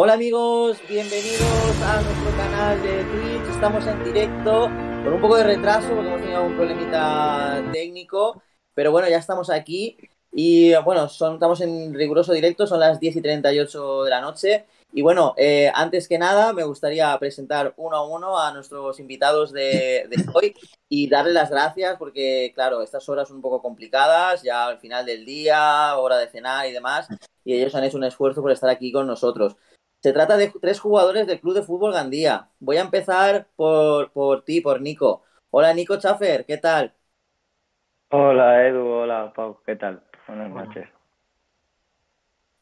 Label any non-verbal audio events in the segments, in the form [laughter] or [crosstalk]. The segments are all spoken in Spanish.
Hola amigos, bienvenidos a nuestro canal de Twitch. Estamos en directo con un poco de retraso porque hemos tenido un problemita técnico, pero bueno, ya estamos aquí y bueno, son, estamos en riguroso directo, son las 10 y 38 de la noche. Y bueno, eh, antes que nada, me gustaría presentar uno a uno a nuestros invitados de, hoy y darle las gracias porque, claro, estas horas son un poco complicadas, ya al final del día, hora de cenar y demás, y ellos han hecho un esfuerzo por estar aquí con nosotros. Se trata de tres jugadores del Club de Fútbol Gandía. Voy a empezar por, por ti, por Nico. Hola, Nico Chaffer, ¿qué tal? Hola, Edu. Hola, Pau. ¿Qué tal? Buenas noches.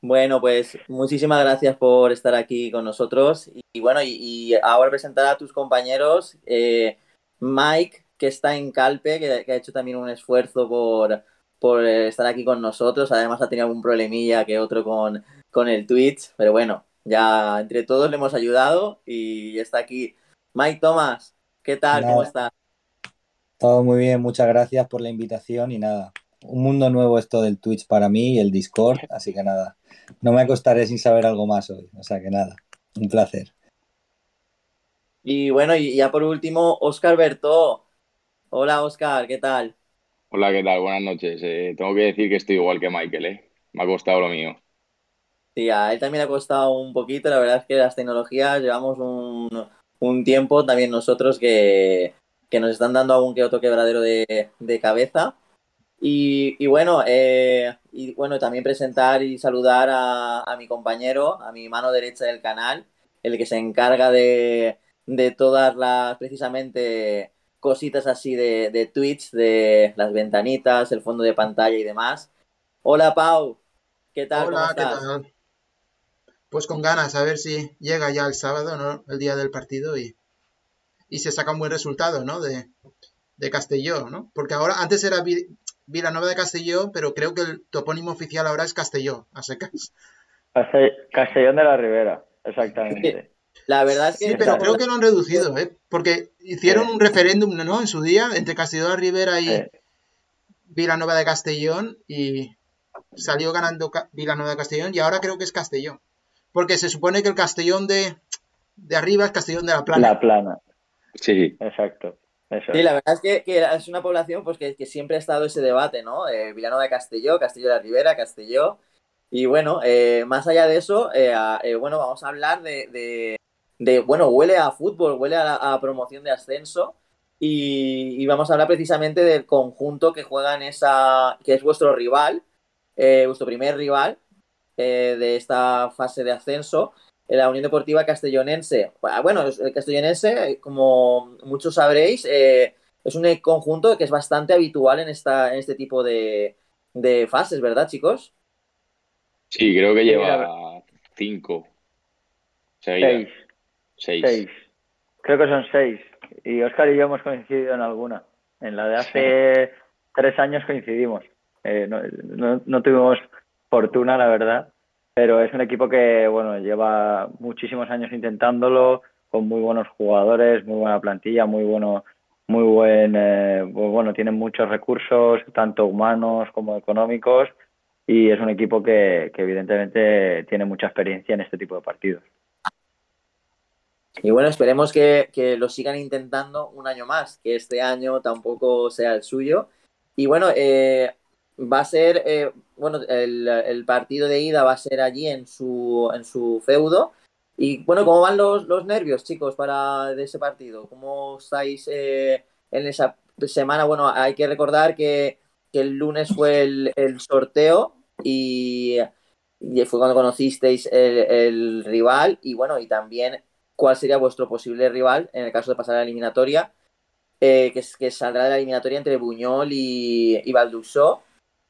Bueno, pues muchísimas gracias por estar aquí con nosotros. Y, bueno, y, y, ahora presentar a tus compañeros. Eh, Mike, que está en Calpe, que, que, ha hecho también un esfuerzo por, por estar aquí con nosotros. Además ha tenido algún problemilla que otro con, con el Twitch. Pero bueno, ya entre todos le hemos ayudado y está aquí. Mike Thomas, ¿qué tal? Nada. ¿Cómo estás? Todo muy bien, muchas gracias por la invitación y nada, un mundo nuevo esto del Twitch para mí y el Discord, así que nada, no me acostaré sin saber algo más hoy, o sea que nada, un placer. Y bueno, y ya por último, Oscar Bertó. Hola Oscar, ¿qué tal? Hola, ¿qué tal? Buenas noches. Eh, tengo que decir que estoy igual que Michael, ¿eh? Me ha costado lo mío. Sí, a él también le ha costado un poquito, la verdad es que las tecnologías llevamos un, un tiempo también nosotros que, que, nos están dando algún que otro quebradero de, de cabeza. Y, y bueno, eh, y bueno, también presentar y saludar a, a, mi compañero, a mi mano derecha del canal, el que se encarga de, de todas las precisamente cositas así de, de Twitch, de las ventanitas, el fondo de pantalla y demás. Hola Pau, ¿qué tal? Hola, ¿qué tal? Pues con ganas, a ver si llega ya el sábado, ¿no? El día del partido y, y se saca un buen resultado, ¿no? De, de Castelló, ¿no? Porque ahora, antes era Vilanova de Castelló, pero creo que el topónimo oficial ahora es Castelló, a secas. Castellón de la Ribera, exactamente. La verdad es que... Sí, pero creo que lo han reducido, ¿eh? Porque hicieron un referéndum, ¿no? En su día, entre Castelló de la Ribera y Eh, Vilanova de Castellón y salió ganando Vilanova de Castellón y ahora creo que es Castellón. Porque se supone que el Castellón de, de arriba es Castellón de la Plana. La plana, Sí, exacto. Eso Sí, la verdad es que, que es una población pues que, que, siempre ha estado ese debate, ¿no? Eh, Vilanova de Castelló, Castelló de la Ribera, Castelló. Y bueno, eh, más allá de eso, eh, eh, bueno, vamos a hablar de, de, de, bueno, huele a fútbol, huele a, a promoción de ascenso. Y, y, vamos a hablar precisamente del conjunto que juega en esa, que es vuestro rival, eh, vuestro primer rival eh, de esta fase de ascenso, la Unión Deportiva Castellonense. Bueno, el Castellonense, como muchos sabréis, eh, es un conjunto que es bastante habitual en, esta, en este tipo de, de fases, ¿verdad, chicos? Sí, creo que lleva cinco. Seis. Seis. Seis. Creo que son seis. Y Oscar y yo hemos coincidido en alguna. En la de hace tres años coincidimos. Eh, no, no, no tuvimos fortuna, la verdad, pero es un equipo que bueno lleva muchísimos años intentándolo con muy buenos jugadores muy buena plantilla muy bueno muy buen eh, bueno tienen muchos recursos tanto humanos como económicos y es un equipo que, que, evidentemente tiene mucha experiencia en este tipo de partidos. Y bueno esperemos que, que lo sigan intentando un año más que este año tampoco sea el suyo. Y bueno eh, va a ser, eh, bueno, el, partido de ida va a ser allí en su, en su feudo. Y bueno, ¿cómo van los, los nervios, chicos, para de ese partido? ¿Cómo estáis eh, en esa semana? Bueno, hay que recordar que, que el lunes fue el, el sorteo y, y, fue cuando conocisteis el, el, rival y bueno, y también cuál sería vuestro posible rival en el caso de pasar a la eliminatoria, eh, que, que, saldrá de la eliminatoria entre Buñol y, y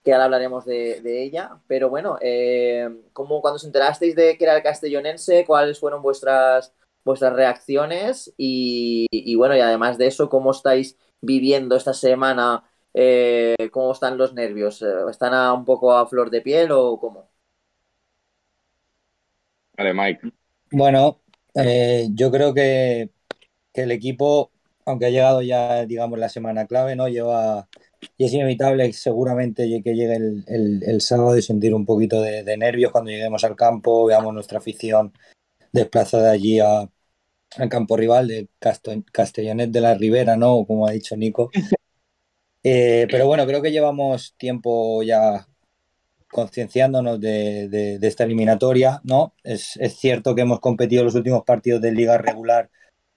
que ahora hablaremos de, de ella. Pero bueno, eh, ¿cómo, cuando os enterasteis de que era el castellonense, cuáles fueron vuestras, vuestras reacciones? Y, y, bueno, y además de eso, ¿cómo estáis viviendo esta semana? Eh, ¿Cómo están los nervios? ¿Están a, un poco a flor de piel o cómo? Vale, Mike. Bueno, eh, yo creo que, que el equipo, aunque ha llegado ya, digamos, la semana clave, ¿no? Lleva y es inevitable seguramente que llegue el, el, el sábado y sentir un poquito de, de, nervios cuando lleguemos al campo, veamos nuestra afición desplaza de allí a, al campo rival de Castellanet de la Ribera, ¿no? Como ha dicho Nico. [laughs] Eh, pero bueno, creo que llevamos tiempo ya concienciándonos de, esta eliminatoria, ¿no? Es, cierto que hemos competido los últimos partidos de liga regular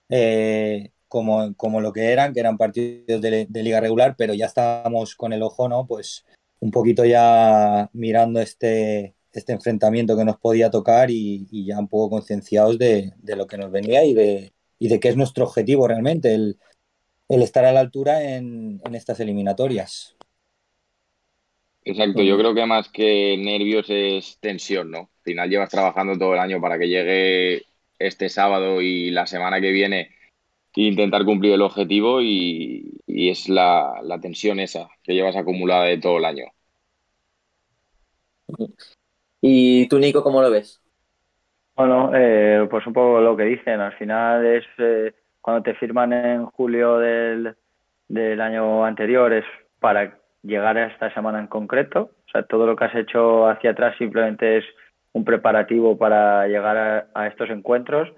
eh, como, como, lo que eran, que eran partidos de, liga regular, pero ya estábamos con el ojo, ¿no? Pues un poquito ya mirando este, este enfrentamiento que nos podía tocar y, ya un poco concienciados de, lo que nos venía y de, y de qué es nuestro objetivo realmente, el, estar a la altura en, estas eliminatorias. Exacto, yo creo que más que nervios es tensión, ¿no? Al final llevas trabajando todo el año para que llegue este sábado y la semana que viene intentar cumplir el objetivo y, es la, la, tensión esa que llevas acumulada de todo el año. ¿Y tú, Nico, cómo lo ves? Bueno, eh, pues un poco lo que dicen. Al final es eh, cuando te firman en julio del, del año anterior es para llegar a esta semana en concreto. O sea, todo lo que has hecho hacia atrás simplemente es un preparativo para llegar a, estos encuentros.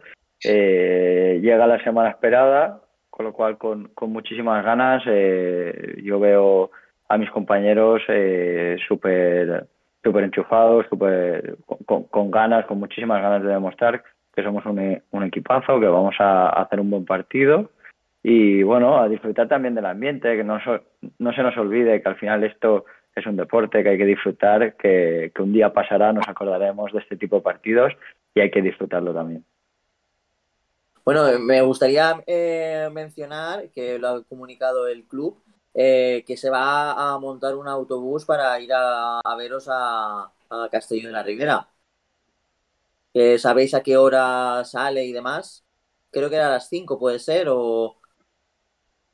Eh, llega la semana esperada, con lo cual con, con muchísimas ganas. yo veo a mis compañeros súper súper enchufados, super, con, ganas, con muchísimas ganas de demostrar que somos un, un equipazo, que vamos a, hacer un buen partido y bueno, a disfrutar también del ambiente, que no, no se nos olvide que al final esto es un deporte que hay que disfrutar, que, un día pasará, nos acordaremos de este tipo de partidos y hay que disfrutarlo también. Bueno, me gustaría eh, mencionar que lo ha comunicado el club, eh, que se va a montar un autobús para ir a, veros a, a, Castellón de la Ribera. ¿Sabéis a qué hora sale y demás? Creo que era a las 5, puede ser, o...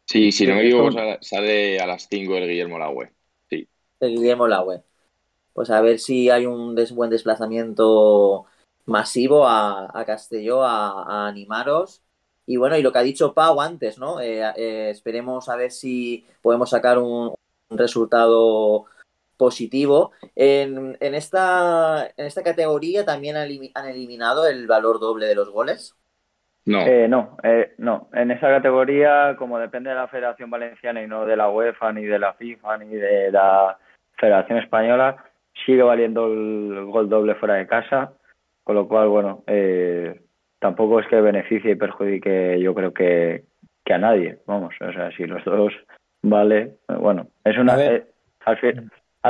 Sí, si no me equivoco, sale a las 5 el Guillermo Lagüe. Sí. El Guillermo Lagüe. Pues a ver si hay un buen desplazamiento masivo a, a Castelló a animaros y bueno, y lo que ha dicho Pau antes, ¿no? Eh, eh, esperemos a ver si podemos sacar un, resultado positivo. En, esta, en esta categoría también han eliminado el valor doble de los goles. No. Eh, no, no. En esa categoría, como depende de la Federación Valenciana y no de la UEFA, ni de la FIFA, ni de la Federación Española, sigue valiendo el gol doble fuera de casa. Con lo cual, bueno, eh, tampoco es que beneficie y perjudique yo creo que, a nadie, vamos, o sea, si los dos vale, bueno, es una... Eh, al,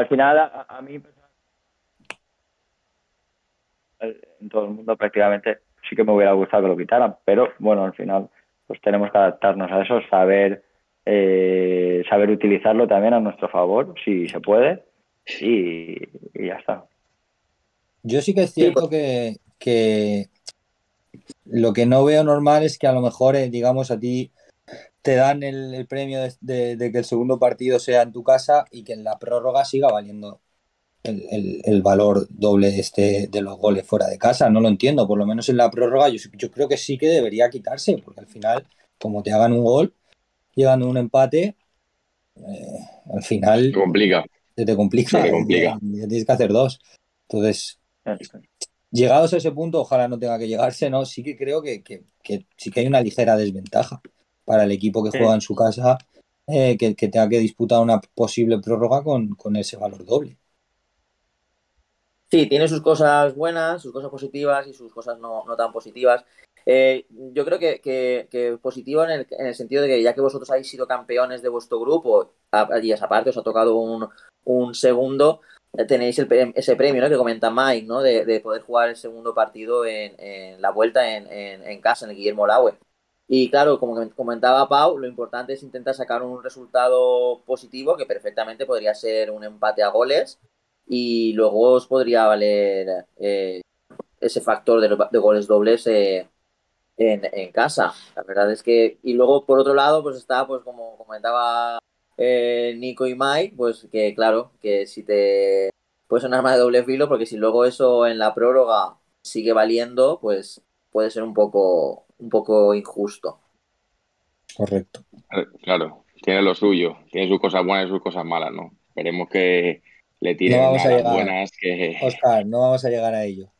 final, a, mí, en todo el mundo prácticamente sí que me hubiera gustado que lo quitaran, pero bueno, al final pues tenemos que adaptarnos a eso, saber eh, saber utilizarlo también a nuestro favor, si se puede, y, ya está. Yo sí que es cierto que, que lo que no veo normal es que a lo mejor, eh, digamos, a ti te dan el, premio de, que el segundo partido sea en tu casa y que en la prórroga siga valiendo el, valor doble este de los goles fuera de casa. No lo entiendo, por lo menos en la prórroga yo, yo creo que sí que debería quitarse, porque al final, como te hagan un gol, llegan un empate, eh, al final... Te complica. Se te complica. te [laughs] complica. tienes que hacer dos. Entonces, llegados a ese punto, ojalá no tenga que llegarse, ¿no? Sí que creo que, sí que hay una ligera desventaja para el equipo que juega en su casa, eh, que, tenga que disputar una posible prórroga con, ese valor doble. Sí, tiene sus cosas buenas, sus cosas positivas y sus cosas no, tan positivas. Eh, yo creo que, que, positivo en el, en el, sentido de que ya que vosotros habéis sido campeones de vuestro grupo, allí esa parte os ha tocado un, un segundo, tenéis ese premio ¿no? que comenta Mike, ¿no? De, poder jugar el segundo partido en, la vuelta en, casa, en el Guillermo Laue. Y claro, como comentaba Pau, lo importante es intentar sacar un resultado positivo que perfectamente podría ser un empate a goles y luego os podría valer eh, ese factor de, goles dobles eh, en, casa. La verdad es que, y luego por otro lado, pues está, pues como comentaba eh, Nico y Mike, pues que claro, que si te puede ser un arma de doble filo, porque si luego eso en la prórroga sigue valiendo, pues puede ser un poco, un poco injusto. Correcto. Claro, tiene lo suyo, tiene sus cosas buenas y sus cosas malas, ¿no? Esperemos que le tiren no buenas que. Oscar, no vamos a llegar a ello.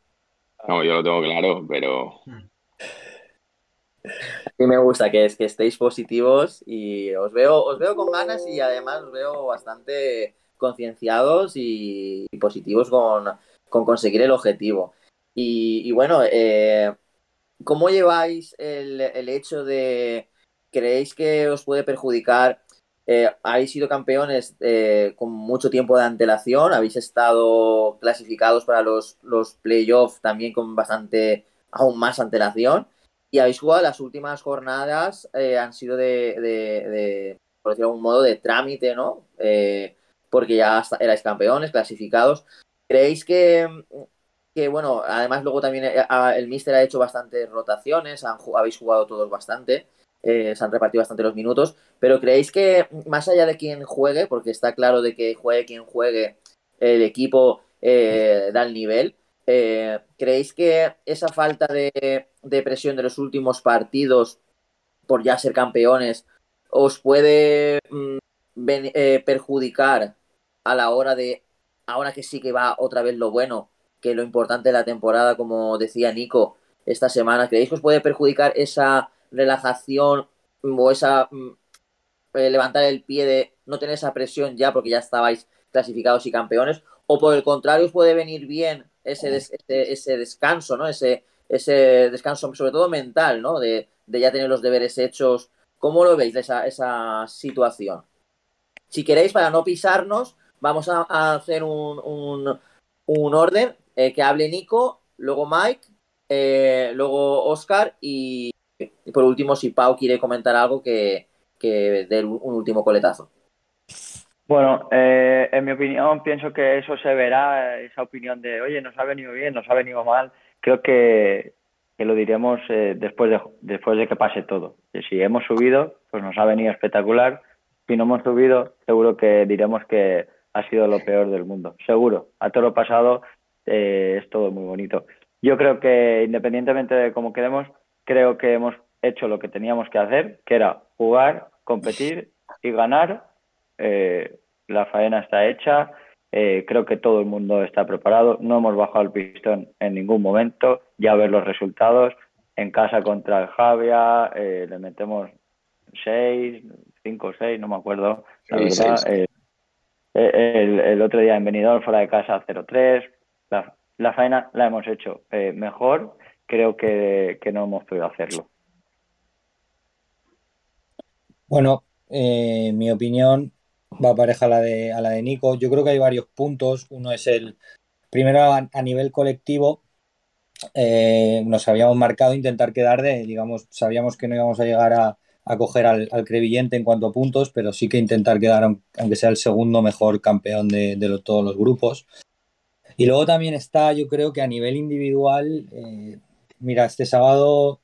No, yo lo tengo claro, pero [laughs] Sí me gusta que, es, que estéis positivos y os veo, os veo con ganas y además os veo bastante concienciados y, y positivos con, con conseguir el objetivo. Y, y bueno, eh, ¿cómo lleváis el, el, hecho de, creéis que os puede perjudicar? Eh, habéis sido campeones eh, con mucho tiempo de antelación, habéis estado clasificados para los, los playoffs también con bastante, aún más antelación, y habéis jugado las últimas jornadas, eh, han sido de, de, por decirlo de algún modo, de trámite, ¿no? Eh, porque ya erais campeones, clasificados. ¿Creéis que, que, bueno, además luego también eh, el Mister ha hecho bastantes rotaciones, habéis jugado todos bastante, eh, se han repartido bastante los minutos, pero ¿creéis que más allá de quien juegue, porque está claro de que juegue quien juegue, el equipo da el nivel, eh, ¿creéis que esa falta de, de, presión de los últimos partidos por ya ser campeones os puede mm, eh, perjudicar a la hora de, ahora que sí que va otra vez lo bueno, que lo importante de la temporada, como decía Nico esta semana, ¿creéis que os puede perjudicar esa relajación o esa eh, levantar el pie de no tener esa presión ya porque ya estabais clasificados y campeones? ¿O por el contrario os puede venir bien ese, des, ese, ese, descanso, ¿no? Ese, ese descanso, sobre todo mental, ¿no? De, de, ya tener los deberes hechos. ¿Cómo lo veis esa, esa situación? Si queréis, para no pisarnos, vamos a, a hacer un, un, un orden eh, que hable Nico, luego Mike, eh, luego Oscar y, y, por último, si Pau quiere comentar algo, que, que dé un último coletazo. Bueno, eh, en mi opinión pienso que eso se verá, esa opinión de, oye, nos ha venido bien, nos ha venido mal, creo que, lo diremos eh, después, de, después de que pase todo. Que si hemos subido, pues nos ha venido espectacular, si no hemos subido, seguro que diremos que ha sido lo peor del mundo, seguro. A todo lo pasado eh, es todo muy bonito. Yo creo que independientemente de cómo queremos, creo que hemos hecho lo que teníamos que hacer, que era jugar, competir y ganar eh, la faena está hecha, eh, creo que todo el mundo está preparado, no hemos bajado el pistón en ningún momento, ya ver los resultados, en casa contra el Javia eh, le metemos 6, 5 o 6, no me acuerdo, la sí, verdad. Sí. El, el, otro día en Benidorm fuera de casa 0-3, la, la, faena la hemos hecho eh, mejor, creo que, que no hemos podido hacerlo. Bueno, eh, mi opinión va pareja a la, de, a la de Nico. Yo creo que hay varios puntos. Uno es el, primero a, nivel colectivo, eh, nos habíamos marcado intentar quedar de, digamos, sabíamos que no íbamos a llegar a, a coger al, al, Crevillente en cuanto a puntos, pero sí que intentar quedar, aunque sea el segundo mejor campeón de, de todos los grupos. Y luego también está, yo creo que a nivel individual, eh, mira, este sábado,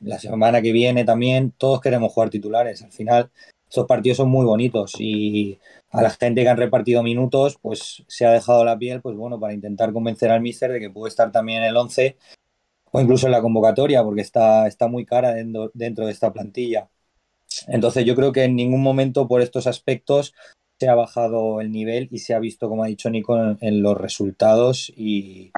la semana que viene también, todos queremos jugar titulares. Al final, estos partidos son muy bonitos y a la gente que han repartido minutos, pues se ha dejado la piel, pues bueno, para intentar convencer al míster de que puede estar también en el 11 o incluso en la convocatoria, porque está, está muy cara dentro, dentro de esta plantilla. Entonces yo creo que en ningún momento por estos aspectos se ha bajado el nivel y se ha visto, como ha dicho Nico, en, los resultados y,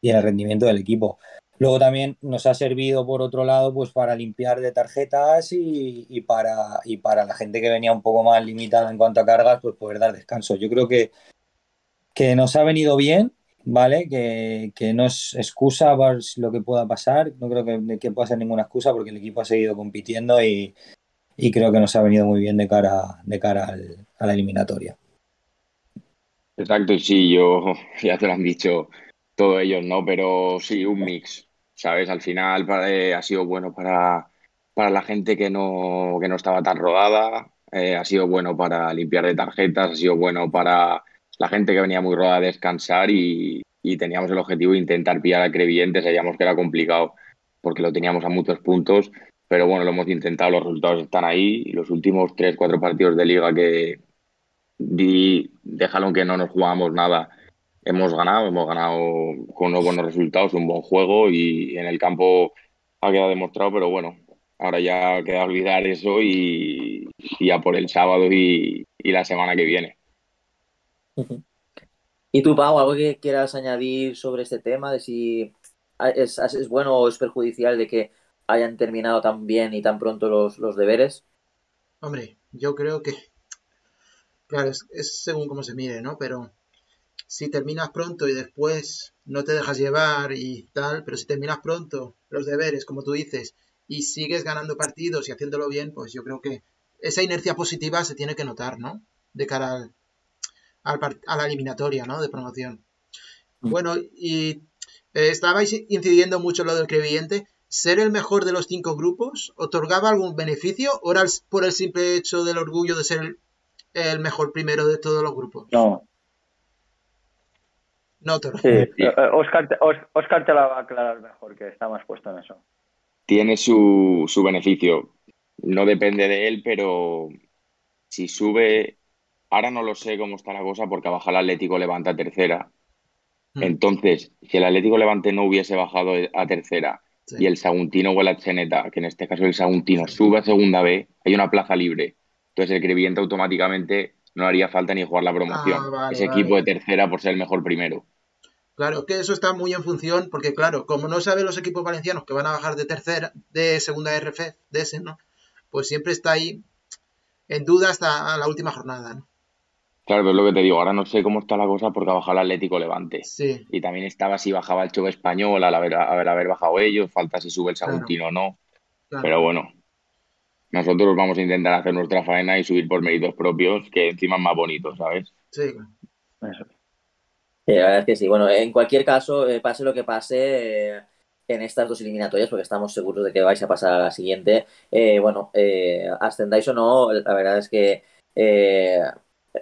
en el rendimiento del equipo. Luego también nos ha servido, por otro lado, pues para limpiar de tarjetas y, para, y para la gente que venía un poco más limitada en cuanto a cargas, pues poder dar descanso. Yo creo que, que nos ha venido bien, ¿vale? Que, que no es excusa lo que pueda pasar. No creo que, que pueda ser ninguna excusa porque el equipo ha seguido compitiendo y, y creo que nos ha venido muy bien de cara, de cara al, a la eliminatoria. Exacto, sí, yo [laughs] ya te lo han dicho todos ellos, ¿no? Pero sí, un mix, ¿sabes? Al final eh, ha sido bueno para, para la gente que no, que no estaba tan rodada, eh, ha sido bueno para limpiar de tarjetas, ha sido bueno para la gente que venía muy rodada a descansar y, y teníamos el objetivo de intentar pillar al Crevillente, sabíamos que era complicado porque lo teníamos a muchos puntos, pero bueno, lo hemos intentado, los resultados están ahí y los últimos tres, cuatro partidos de liga que di, dejaron que no nos jugábamos nada, hemos ganado, hemos ganado con unos buenos resultados, un buen juego y en el campo ha quedado demostrado, pero bueno, ahora ya queda olvidar eso y, y a por el sábado y, y, la semana que viene. ¿Y tú, Pau, algo que quieras añadir sobre este tema de si es, es bueno o es perjudicial de que hayan terminado tan bien y tan pronto los, los deberes? Hombre, yo creo que, claro, es, es según cómo se mire, ¿no? Pero si terminas pronto y después no te dejas llevar y tal, pero si terminas pronto los deberes, como tú dices, y sigues ganando partidos y haciéndolo bien, pues yo creo que esa inercia positiva se tiene que notar, ¿no? De cara al, a la eliminatoria, ¿no? De promoción. Mm. Bueno, y eh, estabais incidiendo mucho lo del creyente. ¿Ser el mejor de los cinco grupos otorgaba algún beneficio o era por el simple hecho del orgullo de ser el mejor primero de todos los grupos? No, no, Sí, Oscar, Oscar, te la va a aclarar mejor, que está más puesto en eso. Tiene su, su beneficio. No depende de él, pero si sube, ahora no lo sé cómo está la cosa porque baja el Atlético Levante a tercera. Hmm. Entonces, si el Atlético Levante no hubiese bajado a tercera y el Saguntino o el Cheneta, que en este caso el Saguntino, sube a segunda B, hay una plaza libre. Entonces el Creviente automáticamente no haría falta ni jugar la promoción. Ah, Ese equipo de tercera por ser el mejor primero. Claro, que eso está muy en función, porque claro, como no saben los equipos valencianos que van a bajar de tercera, de segunda RF, de ese, ¿no? Pues siempre está ahí en duda hasta la última jornada, ¿no? Claro, pero es lo que te digo, ahora no sé cómo está la cosa porque ha bajado el Atlético Levante. Sí. Y también estaba si bajaba el Choque Español al haber, haber, haber bajado ellos, falta si sube el Saguntino o no. Pero bueno, nosotros vamos a intentar hacer nuestra faena y subir por méritos propios, que encima es más bonito, ¿sabes? Sí, Eso la verdad es que sí. Bueno, en cualquier caso, eh, pase lo que pase eh, en estas dos eliminatorias, porque estamos seguros de que vais a pasar a la siguiente, eh, bueno, ascendáis o no, la verdad es que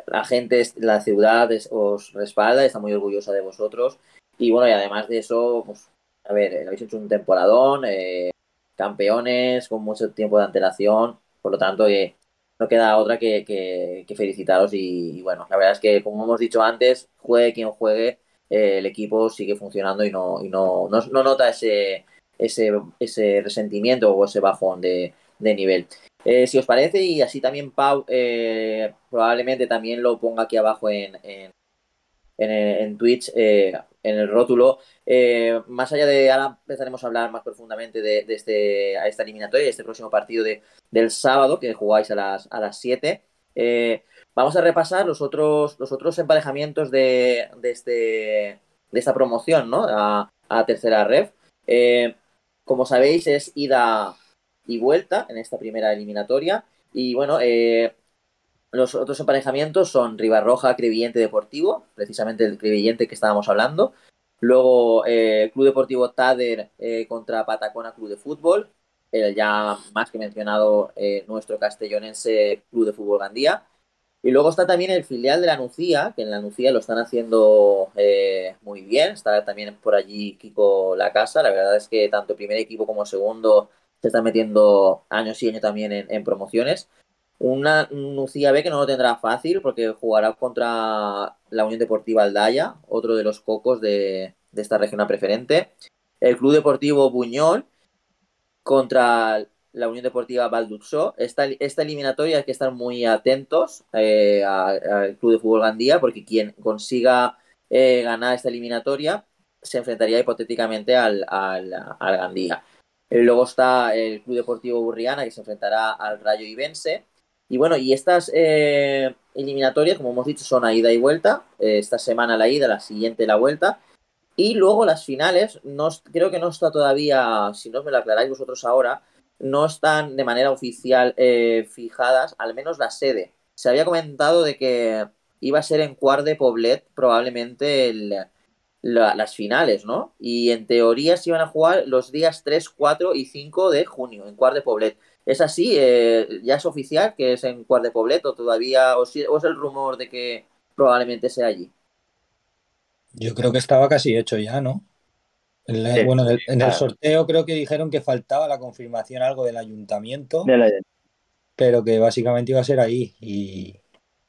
la gente, la ciudad os respalda, está muy orgullosa de vosotros. Y bueno, y además de eso, pues, a ver, habéis hecho un temporadón, campeones con mucho tiempo de antelación, por lo tanto, no queda otra que, felicitaros y, bueno, la verdad es que como hemos dicho antes, juegue quien juegue, eh, el equipo sigue funcionando y no, y no, no, nota ese, ese, ese resentimiento o ese bajón de, nivel. Eh, si os parece, y así también Pau eh, probablemente también lo ponga aquí abajo en, en, en, Twitch, en el rótulo. Eh, más allá de ahora empezaremos a hablar más profundamente de, este, a esta eliminatoria, de este próximo partido de, del sábado que jugáis a las, a las 7. Eh, vamos a repasar los otros, los otros emparejamientos de, de, este, de esta promoción ¿no? a, tercera ref. Eh, como sabéis, es ida y vuelta en esta primera eliminatoria. Y bueno, los otros emparejamientos son Ribarroja, Crevillente Deportivo, precisamente el Crevillente que estábamos hablando. Luego eh, Club Deportivo Tader eh, contra Patacona Club de Fútbol. El ya más que mencionado eh, nuestro castellonense Club de Fútbol Gandía. Y luego está también el filial de la Nucía, que en la Nucía lo están haciendo muy bien. Está también por allí Kiko La Casa. La verdad es que tanto primer equipo como segundo se están metiendo años y años también en promociones. Una Nucía B que no lo tendrá fácil porque jugará contra la Unión Deportiva Aldaya, otro de los cocos de, esta región preferente. El Club Deportivo Buñol contra la Unión Deportiva Valduxó. Esta, esta eliminatoria hay que estar muy atentos eh, al Club de Fútbol Gandía porque quien consiga eh, ganar esta eliminatoria se enfrentaría hipotéticamente al, al, al Gandía. Luego está el Club Deportivo Burriana que se enfrentará al Rayo Ibense. Y bueno, y estas eh, eliminatorias, como hemos dicho, son a ida y vuelta. Eh, esta semana la ida, la siguiente la vuelta. Y luego las finales, no, creo que no está todavía, si no me lo aclaráis vosotros ahora, no están de manera oficial eh, fijadas, al menos la sede. Se había comentado de que iba a ser en Cuart de Poblet probablemente las finales, ¿no? Y en teoría se iban a jugar los días 3, 4 y 5 de junio en Cuart de Poblet. ¿Es así? Eh, ¿Ya es oficial que es en Cuart de Poblet o todavía, o, es el rumor de que probablemente sea allí? Yo creo que estaba casi hecho ya, ¿no? En, bueno, en el, sorteo creo que dijeron que faltaba la confirmación algo del ayuntamiento, pero que básicamente iba a ser ahí. Y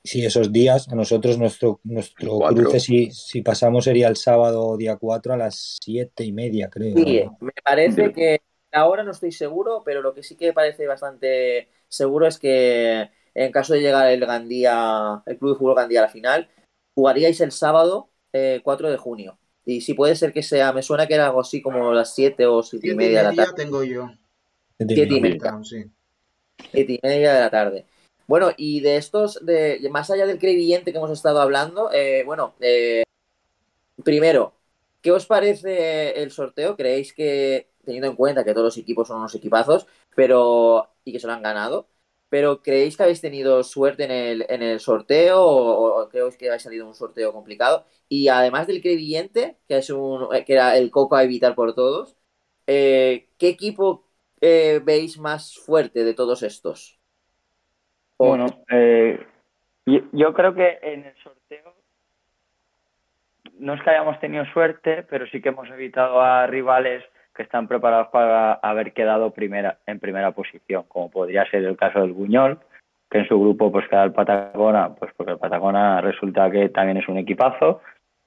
si esos días, a nosotros nuestro, nuestro cruce, si, si pasamos, sería el sábado día 4 a las siete y media, creo. Sí, me parece que ahora no estoy seguro, pero lo que sí que parece bastante seguro es que en caso de llegar el Gandía, el Club de Fútbol Gandía a la final, jugaríais el sábado 4 eh, de junio. Y si puede ser que sea, me suena que era algo así como las 7 o 7 y media de la tarde. tengo yo. 7 y media. Sí. 7 y media de la tarde. Bueno, y de estos, de más allá del crevillente que hemos estado hablando, eh, bueno, eh, primero, ¿qué os parece el sorteo? ¿Creéis que, teniendo en cuenta que todos los equipos son unos equipazos, pero y que se lo han ganado, pero ¿creéis que habéis tenido suerte en el, en el sorteo o, o creéis que habéis salido un sorteo complicado? Y además del crevillente, que es un que era el coco a evitar por todos, eh, ¿qué equipo eh, veis más fuerte de todos estos? Bueno, eh, yo, yo creo que en el sorteo no es que hayamos tenido suerte, pero sí que hemos evitado a rivales que están preparados para haber quedado primera en primera posición, como podría ser el caso del Buñol, que en su grupo pues queda el Patagona, pues porque el Patagona resulta que también es un equipazo,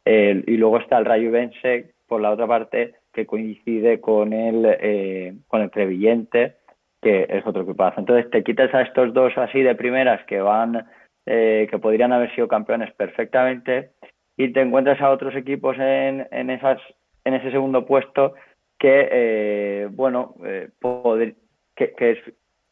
y luego está el Rayo Ibense, por la otra parte, que coincide con el, eh, con el Crevillente, que es otro equipazo. Entonces te quitas a estos dos así de primeras que van, eh, que podrían haber sido campeones perfectamente, y te encuentras a otros equipos en, en esas, en ese segundo puesto que, eh, bueno, eh, que, es,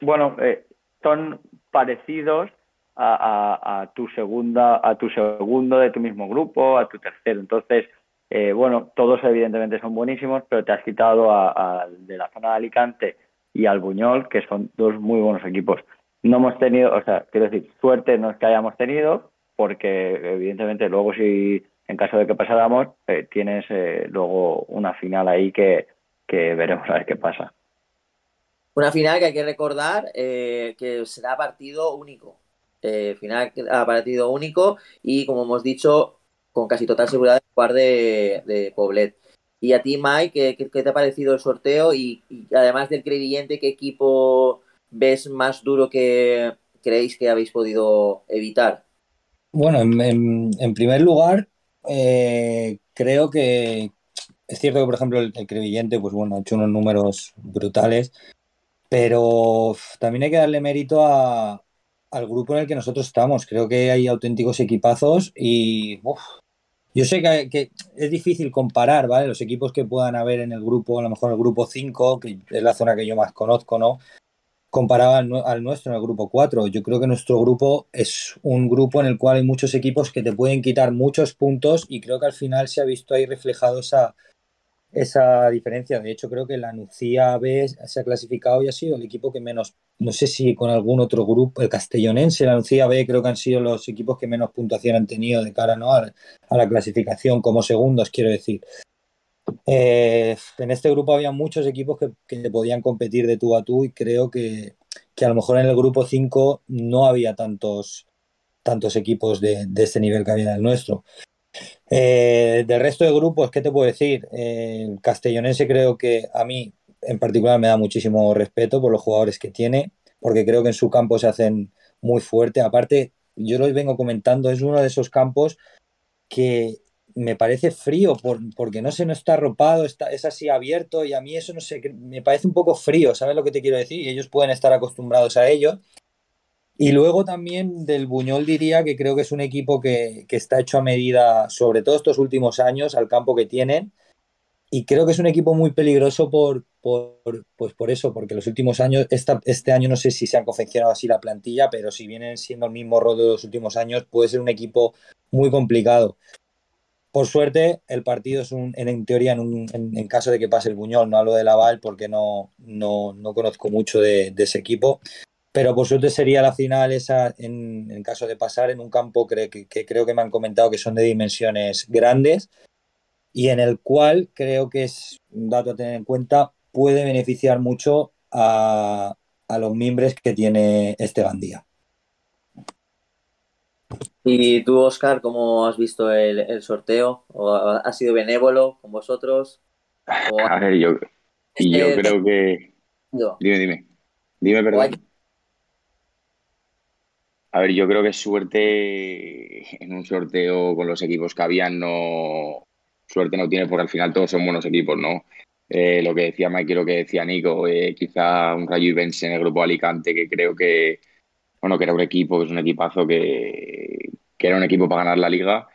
bueno, eh, son parecidos a, a- tu segunda, a tu segundo de tu mismo grupo, a tu tercero. Entonces, eh, bueno, todos evidentemente son buenísimos, pero te has quitado a- de la zona de Alicante y al Buñol, que son dos muy buenos equipos. No hemos tenido, o sea, quiero decir, suerte no es que hayamos tenido, porque evidentemente luego si en caso de que pasáramos, eh, tienes eh, luego una final ahí que, que veremos [laughs] a ver qué pasa. Una final que hay que recordar eh, que será partido único. Eh, final a partido único y como hemos dicho, con casi total seguridad el jugar de, de Poblet. Y a ti, Mike, ¿qué, qué- qué te ha parecido el sorteo? Y, y además del crevillente, ¿qué equipo ves más duro que creéis que habéis podido evitar? Bueno, en, en- en primer lugar, eh, creo que es cierto que, por ejemplo, el, el Crevillente, pues bueno, ha hecho unos números brutales, pero también hay que darle mérito a- al grupo en el que nosotros estamos. Creo que hay auténticos equipazos y uf, yo sé que, que es difícil comparar, ¿vale? Los equipos que puedan haber en el grupo, a lo mejor el grupo 5, que es la zona que yo más conozco, ¿no? comparado al, al nuestro en el grupo 4. Yo creo que nuestro grupo es un grupo en el cual hay muchos equipos que te pueden quitar muchos puntos y creo que al final se ha visto ahí reflejado esa, esa diferencia. De hecho, creo que la Nucía B se ha clasificado y ha sido el equipo que menos, no sé si con algún otro grupo, el Castellonense, la Nucía B creo que han sido los equipos que menos puntuación han tenido de cara ¿no? a, a la clasificación como segundos, quiero decir. Eh, en este grupo había muchos equipos que, que podían competir de tú a tú y creo que, que a lo mejor en el grupo 5 no había tantos, tantos equipos de, de este nivel que había en el nuestro. Eh, del resto de grupos, ¿qué te puedo decir? Eh, el castellonense creo que a mí en particular me da muchísimo respeto por los jugadores que tiene, porque creo que en su campo se hacen muy fuerte. Aparte, yo lo vengo comentando, es uno de esos campos que me parece frío por, porque no se no está arropado, está, es así abierto y a mí eso no sé, me parece un poco frío, ¿sabes lo que te quiero decir? Y ellos pueden estar acostumbrados a ello. Y luego también del Buñol diría que creo que es un equipo que, que está hecho a medida, sobre todo estos últimos años, al campo que tienen. Y creo que es un equipo muy peligroso por, por, pues por eso, porque los últimos años, esta, este año no sé si se han confeccionado así la plantilla, pero si vienen siendo el mismo rol de los últimos años, puede ser un equipo muy complicado. Por suerte, el partido es un, en, teoría, en, un, en, caso de que pase el Buñol, no hablo de Laval porque no, no, no conozco mucho de, ese equipo, pero por suerte sería la final esa, en, en caso de pasar, en un campo que, que, que, creo que me han comentado que son de dimensiones grandes y en el cual creo que es un dato a tener en cuenta, puede beneficiar mucho a, a los miembros que tiene este bandía. ¿Y tú, Oscar, cómo has visto el, el sorteo? ¿O ¿Ha sido benévolo con vosotros? ¿O... A ver, yo, y yo creo que... No. Dime, dime. Dime, perdón. A ver, yo creo que suerte en un sorteo con los equipos que habían no... Suerte no tiene porque al final todos son buenos equipos, ¿no? Eh, lo que decía Mike y lo que decía Nico, eh, quizá un Rayo Ibense en el grupo Alicante, que creo que, bueno, que era un equipo, que es un equipazo que, que era un equipo para ganar la liga.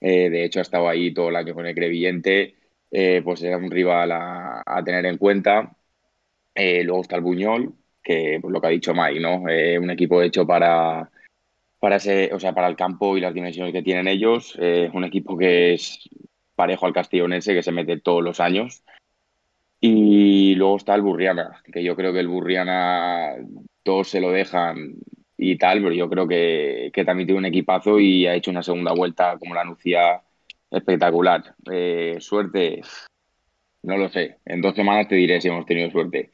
Eh, de hecho, ha estado ahí todo el año con el Crevillente. Pues era un rival a, tener en cuenta. Luego está el Buñol, que pues lo que ha dicho Mike, ¿no? un equipo hecho para, para, ese, o sea, para el campo y las dimensiones que tienen ellos. un equipo que es parejo al castellonense, que se mete todos los años. Y luego está el Burriana, que yo creo que el Burriana todos se lo dejan y tal, pero yo creo que, también tiene un equipazo y ha hecho una segunda vuelta, como la anuncia, espectacular. Eh, suerte, no lo sé. En dos semanas te diré si hemos tenido suerte.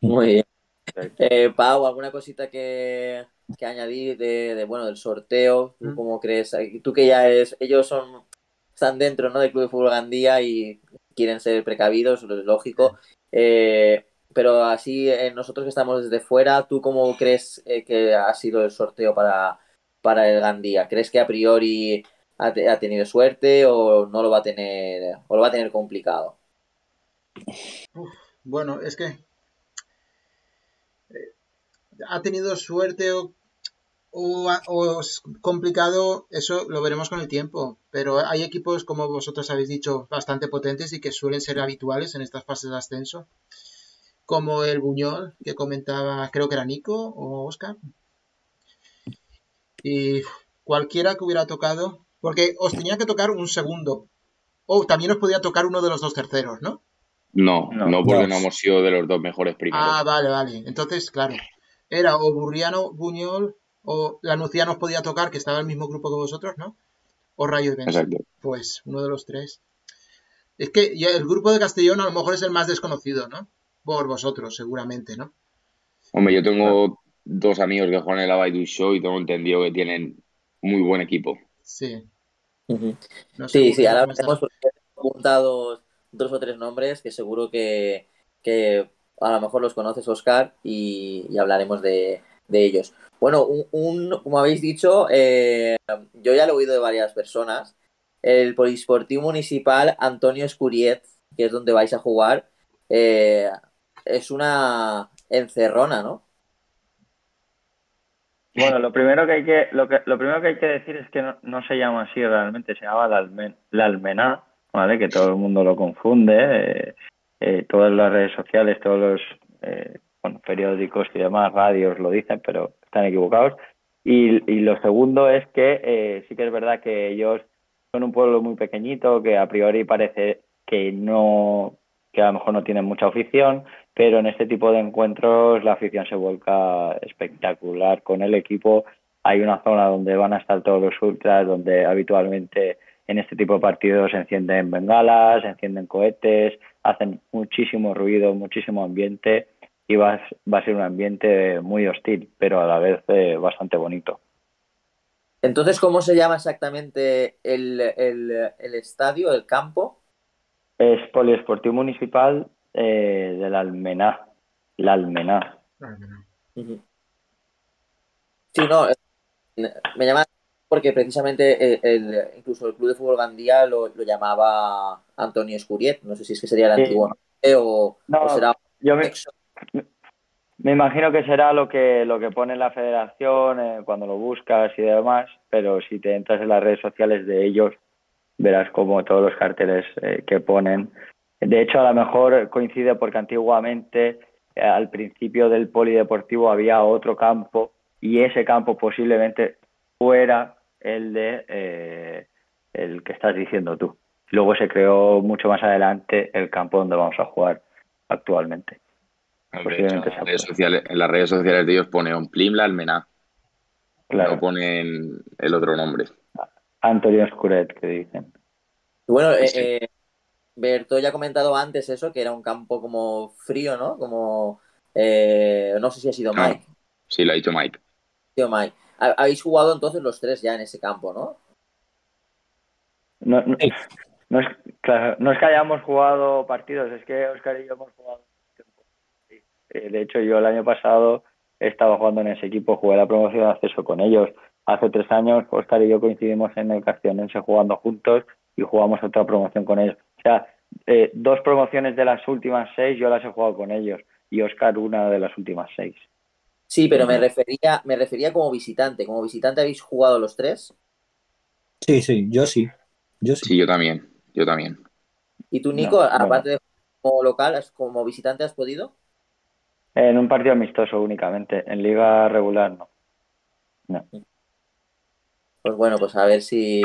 Muy bien. Eh, Pau, ¿alguna cosita que, que añadir de, bueno, del sorteo? ¿Tú mm. cómo crees? Tú que ya es, ellos son, están dentro ¿no? del Club de Fútbol Gandía y quieren ser precavidos, lo es lógico. Eh, pero así eh, nosotros que estamos desde fuera, ¿tú cómo crees eh, que ha sido el sorteo para, para el Gandía? ¿Crees que a priori ha, tenido suerte o no lo va a tener o lo va a tener complicado? bueno, es que ha tenido suerte o, o, complicado, eso lo veremos con el tiempo. Pero hay equipos, como vosotros habéis dicho, bastante potentes y que suelen ser habituales en estas fases de ascenso como el Buñol que comentaba, creo que era Nico o Oscar. Y cualquiera que hubiera tocado, porque os tenía que tocar un segundo. O también os podía tocar uno de los dos terceros, ¿no? No, no, porque no hemos sido de los dos mejores primeros. Ah, vale, vale. Entonces, claro, era o Burriano, Buñol, o la Nucía nos podía tocar, que estaba en el mismo grupo que vosotros, ¿no? O Rayo Exacto. Pues uno de los tres. Es que el grupo de Castellón a lo mejor es el más desconocido, ¿no? por vosotros, seguramente, ¿no? Hombre, yo tengo dos amigos que juegan en el Baidu Show y tengo entendido que tienen muy buen equipo. Sí. sí, sí, ahora hemos apuntado dos o tres nombres que seguro que, a lo mejor los conoces, Oscar, y, hablaremos de, ellos. Bueno, un, como habéis dicho, eh, yo ya lo he oído de varias personas. El Polisportivo Municipal Antonio Escuriet, que es donde vais a jugar, eh, es una encerrona, ¿no? Bueno, lo primero que hay que, lo que, lo primero que hay que decir es que no, se llama así realmente, se llama la, almená, ¿vale? Que todo el mundo lo confunde, eh, eh, todas las redes sociales, todos los eh, periódicos y demás, radios lo dicen, pero están equivocados. Y, lo segundo es que sí que es verdad que ellos son un pueblo muy pequeñito, que a priori parece que no, que a lo mejor no tienen mucha afición, pero en este tipo de encuentros la afición se vuelca espectacular con el equipo. Hay una zona donde van a estar todos los ultras, donde habitualmente en este tipo de partidos se encienden bengalas, se encienden cohetes, hacen muchísimo ruido, muchísimo ambiente y va, va a ser un ambiente muy hostil, pero a la vez eh, bastante bonito. Entonces, ¿cómo se llama exactamente el, el estadio, el campo? Es Poliesportivo Municipal eh, de la Almená. La Almená. Sí, no, me llama porque precisamente eh, el, incluso el Club de Fútbol Gandía lo, llamaba Antonio Escuriet. No sé si es que sería el antiguo nombre o, será. Yo me, me, imagino que será lo que, lo que pone la federación eh, cuando lo buscas y demás, pero si te entras en las redes sociales de ellos, verás como todos los carteles eh, que ponen. De hecho, a lo mejor coincide porque antiguamente, eh, al principio del polideportivo, había otro campo y ese campo posiblemente fuera el de eh, el que estás diciendo tú. Luego se creó mucho más adelante el campo donde vamos a jugar actualmente. en, las redes sociales, de ellos pone un Plim la Almená. Claro. No ponen el otro nombre. Antonio Escuret, que dicen. Bueno, eh, eh, Berto ya ha comentado antes eso, que era un campo como frío, ¿no? Como, eh, no sé si ha sido Mike. sí, lo ha dicho Mike. Mike. Habéis jugado entonces los tres ya en ese campo, ¿no? No, no, es, claro, no es que hayamos jugado partidos, es que Oscar y yo hemos jugado. De hecho, yo el año pasado estaba jugando en ese equipo, jugué la promoción de acceso con ellos hace tres años Oscar y yo coincidimos en el Castellonense jugando juntos y jugamos otra promoción con ellos. O sea, eh, dos promociones de las últimas seis yo las he jugado con ellos y Oscar una de las últimas seis. Sí, pero me refería, me refería como visitante. ¿Como visitante habéis jugado los tres? Sí, sí, yo sí. Yo sí. Sí, yo también. Yo también. ¿Y tú, Nico, No, aparte de como local, has- como visitante, has podido? En un partido amistoso únicamente. En liga regular no. No. Pues bueno, pues a ver si,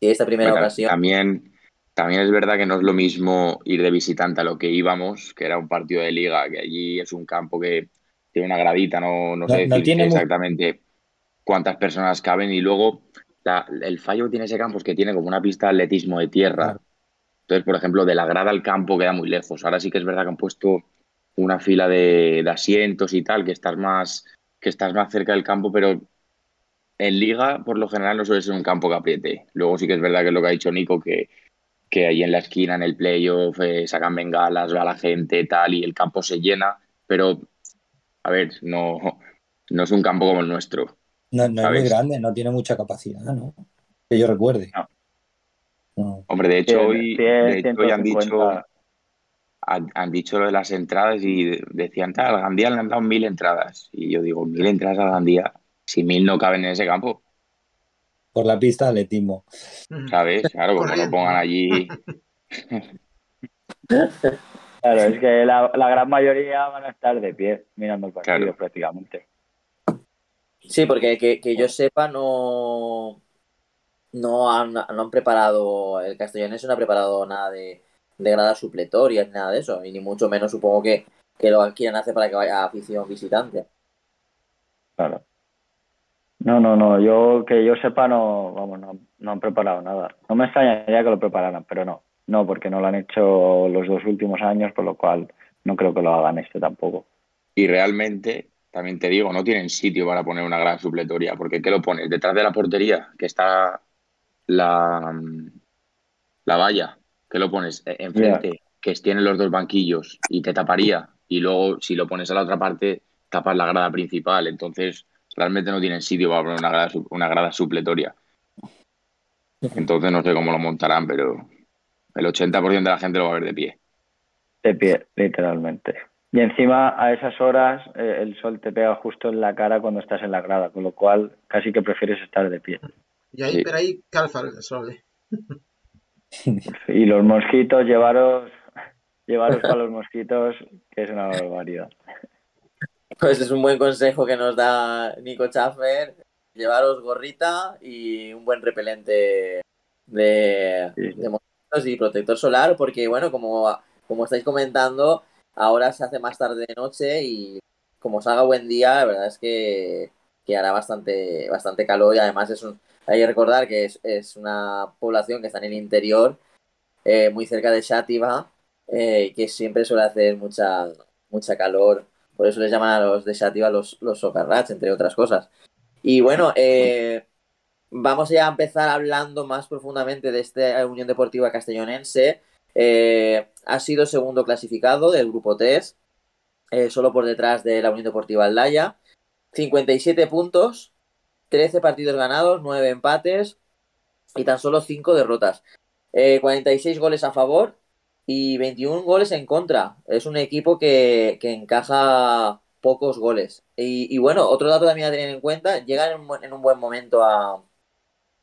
si esta primera Bueno, ocasión. También, también es verdad que no es lo mismo ir de visitante a lo que íbamos, que era un partido de liga, que allí es un campo que tiene una gradita, no, no sé No- tiene exactamente cuántas personas caben. Y luego la- el fallo que tiene ese campo es que tiene como una pista de atletismo de tierra. Claro. Entonces, por ejemplo, de la grada al campo queda muy lejos. Ahora sí que es verdad que han puesto una fila de, de asientos y tal, que estás más, que estás más cerca del campo, pero en liga, por lo general, no suele ser un campo que apriete. Luego sí que es verdad que es lo que ha dicho Nico, que, que ahí en la esquina, en el playoff, eh, sacan bengalas, va la gente, tal, y el campo se llena, pero, a ver, no, no es un campo como el nuestro. No, no es muy grande, no tiene mucha capacidad, ¿no? Que yo recuerde. No. No. Hombre, de hecho, hoy, de hecho, hoy han 150. dicho, han, han dicho lo de las entradas y de- decían, tal, al Gandía le han dado mil entradas. Y yo digo, mil entradas al Gandía, si mil no caben en ese campo, Por la pista de atletismo. ¿sabes? Claro, como no Corriendo. pongan allí... [laughs] Claro, es que la, la gran mayoría van a estar de pie mirando el partido Claro. prácticamente. Sí, porque que, que yo sepa, no, no, han, no han preparado, el castellonense no ha preparado nada de, de gradas supletorias, ni nada de eso, y ni mucho menos supongo que, que lo quieran hacer para que vaya afición visitante. Claro. No, no, no. Yo que yo sepa no, vamos, no, no han preparado nada. No me extrañaría que lo prepararan, pero no, no, porque no lo han hecho los dos últimos años, por lo cual no creo que lo hagan este tampoco. Y realmente, también te digo, no tienen sitio para poner una gran supletoria, porque ¿qué lo pones? Detrás de la portería, que está la, la valla, ¿qué lo pones? E- Enfrente, que tienen los dos banquillos y te taparía. Y luego, si lo pones a la otra parte, tapas la grada principal. Entonces, realmente no tienen sitio para poner una grada, su- una grada supletoria. Entonces, no sé cómo lo montarán, pero el 80% de la gente lo va a ver de pie. De pie, literalmente. Y encima, a esas horas, eh, el sol te pega justo en la cara cuando estás en la grada, con lo cual casi que prefieres estar de pie. Y ahí, Sí. pero ahí calza el sol. ¿eh? [laughs] Y los mosquitos, llevaros, llevaros para los mosquitos, que es una barbaridad. Pues es un buen consejo que nos da Nico Schaffer, llevaros gorrita y un buen repelente de, Sí. de mosquitos y protector solar, porque bueno, como, como estáis comentando, ahora se hace más tarde de noche y como salga buen día, la verdad es que, que hará bastante, bastante calor y además es un, hay que recordar que es, es una población que está en el interior, eh, muy cerca de Xàtiva, eh, que siempre suele hacer mucha, mucha calor. Por eso les llaman a los de Xàtiva los, los socarrats, entre otras cosas. Y bueno, eh, vamos ya a empezar hablando más profundamente de esta Unión Deportiva Castellonense. Eh, ha sido segundo clasificado del grupo 3, eh, solo por detrás de la Unión Deportiva Aldaya. 57 puntos, 13 partidos ganados, 9 empates y tan solo 5 derrotas. Eh, 46 goles a favor y 21 goles en contra. Es un equipo que, que encaja pocos goles. Y, bueno, otro dato también a tener en cuenta, llegan en un buen momento a,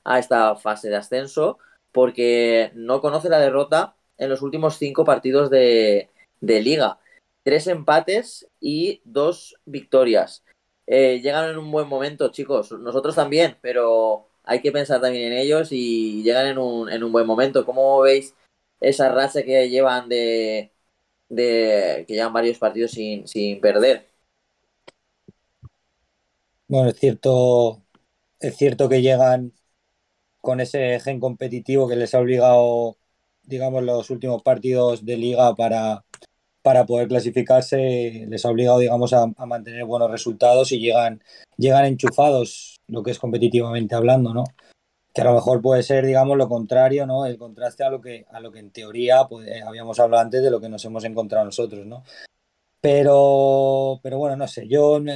a esta fase de ascenso porque no conoce la derrota en los últimos cinco partidos de, liga. Tres empates y dos victorias. Eh, llegan en un buen momento, chicos. Nosotros también, pero hay que pensar también en ellos y llegan en un, en un buen momento. ¿Cómo veis esa racha que llevan de, de que llevan varios partidos sin, sin perder? Bueno, es cierto, es cierto que llegan con ese gen competitivo que les ha obligado, digamos, los últimos partidos de liga para, para poder clasificarse, les ha obligado, digamos, a, a mantener buenos resultados y llegan, llegan enchufados, lo que es competitivamente hablando, ¿no? Que a lo mejor puede ser, digamos, lo contrario, ¿no? El contraste a lo que, a lo que en teoría pues, eh, habíamos hablado antes de lo que nos hemos encontrado nosotros, ¿no? Pero, pero bueno, no sé, yo no,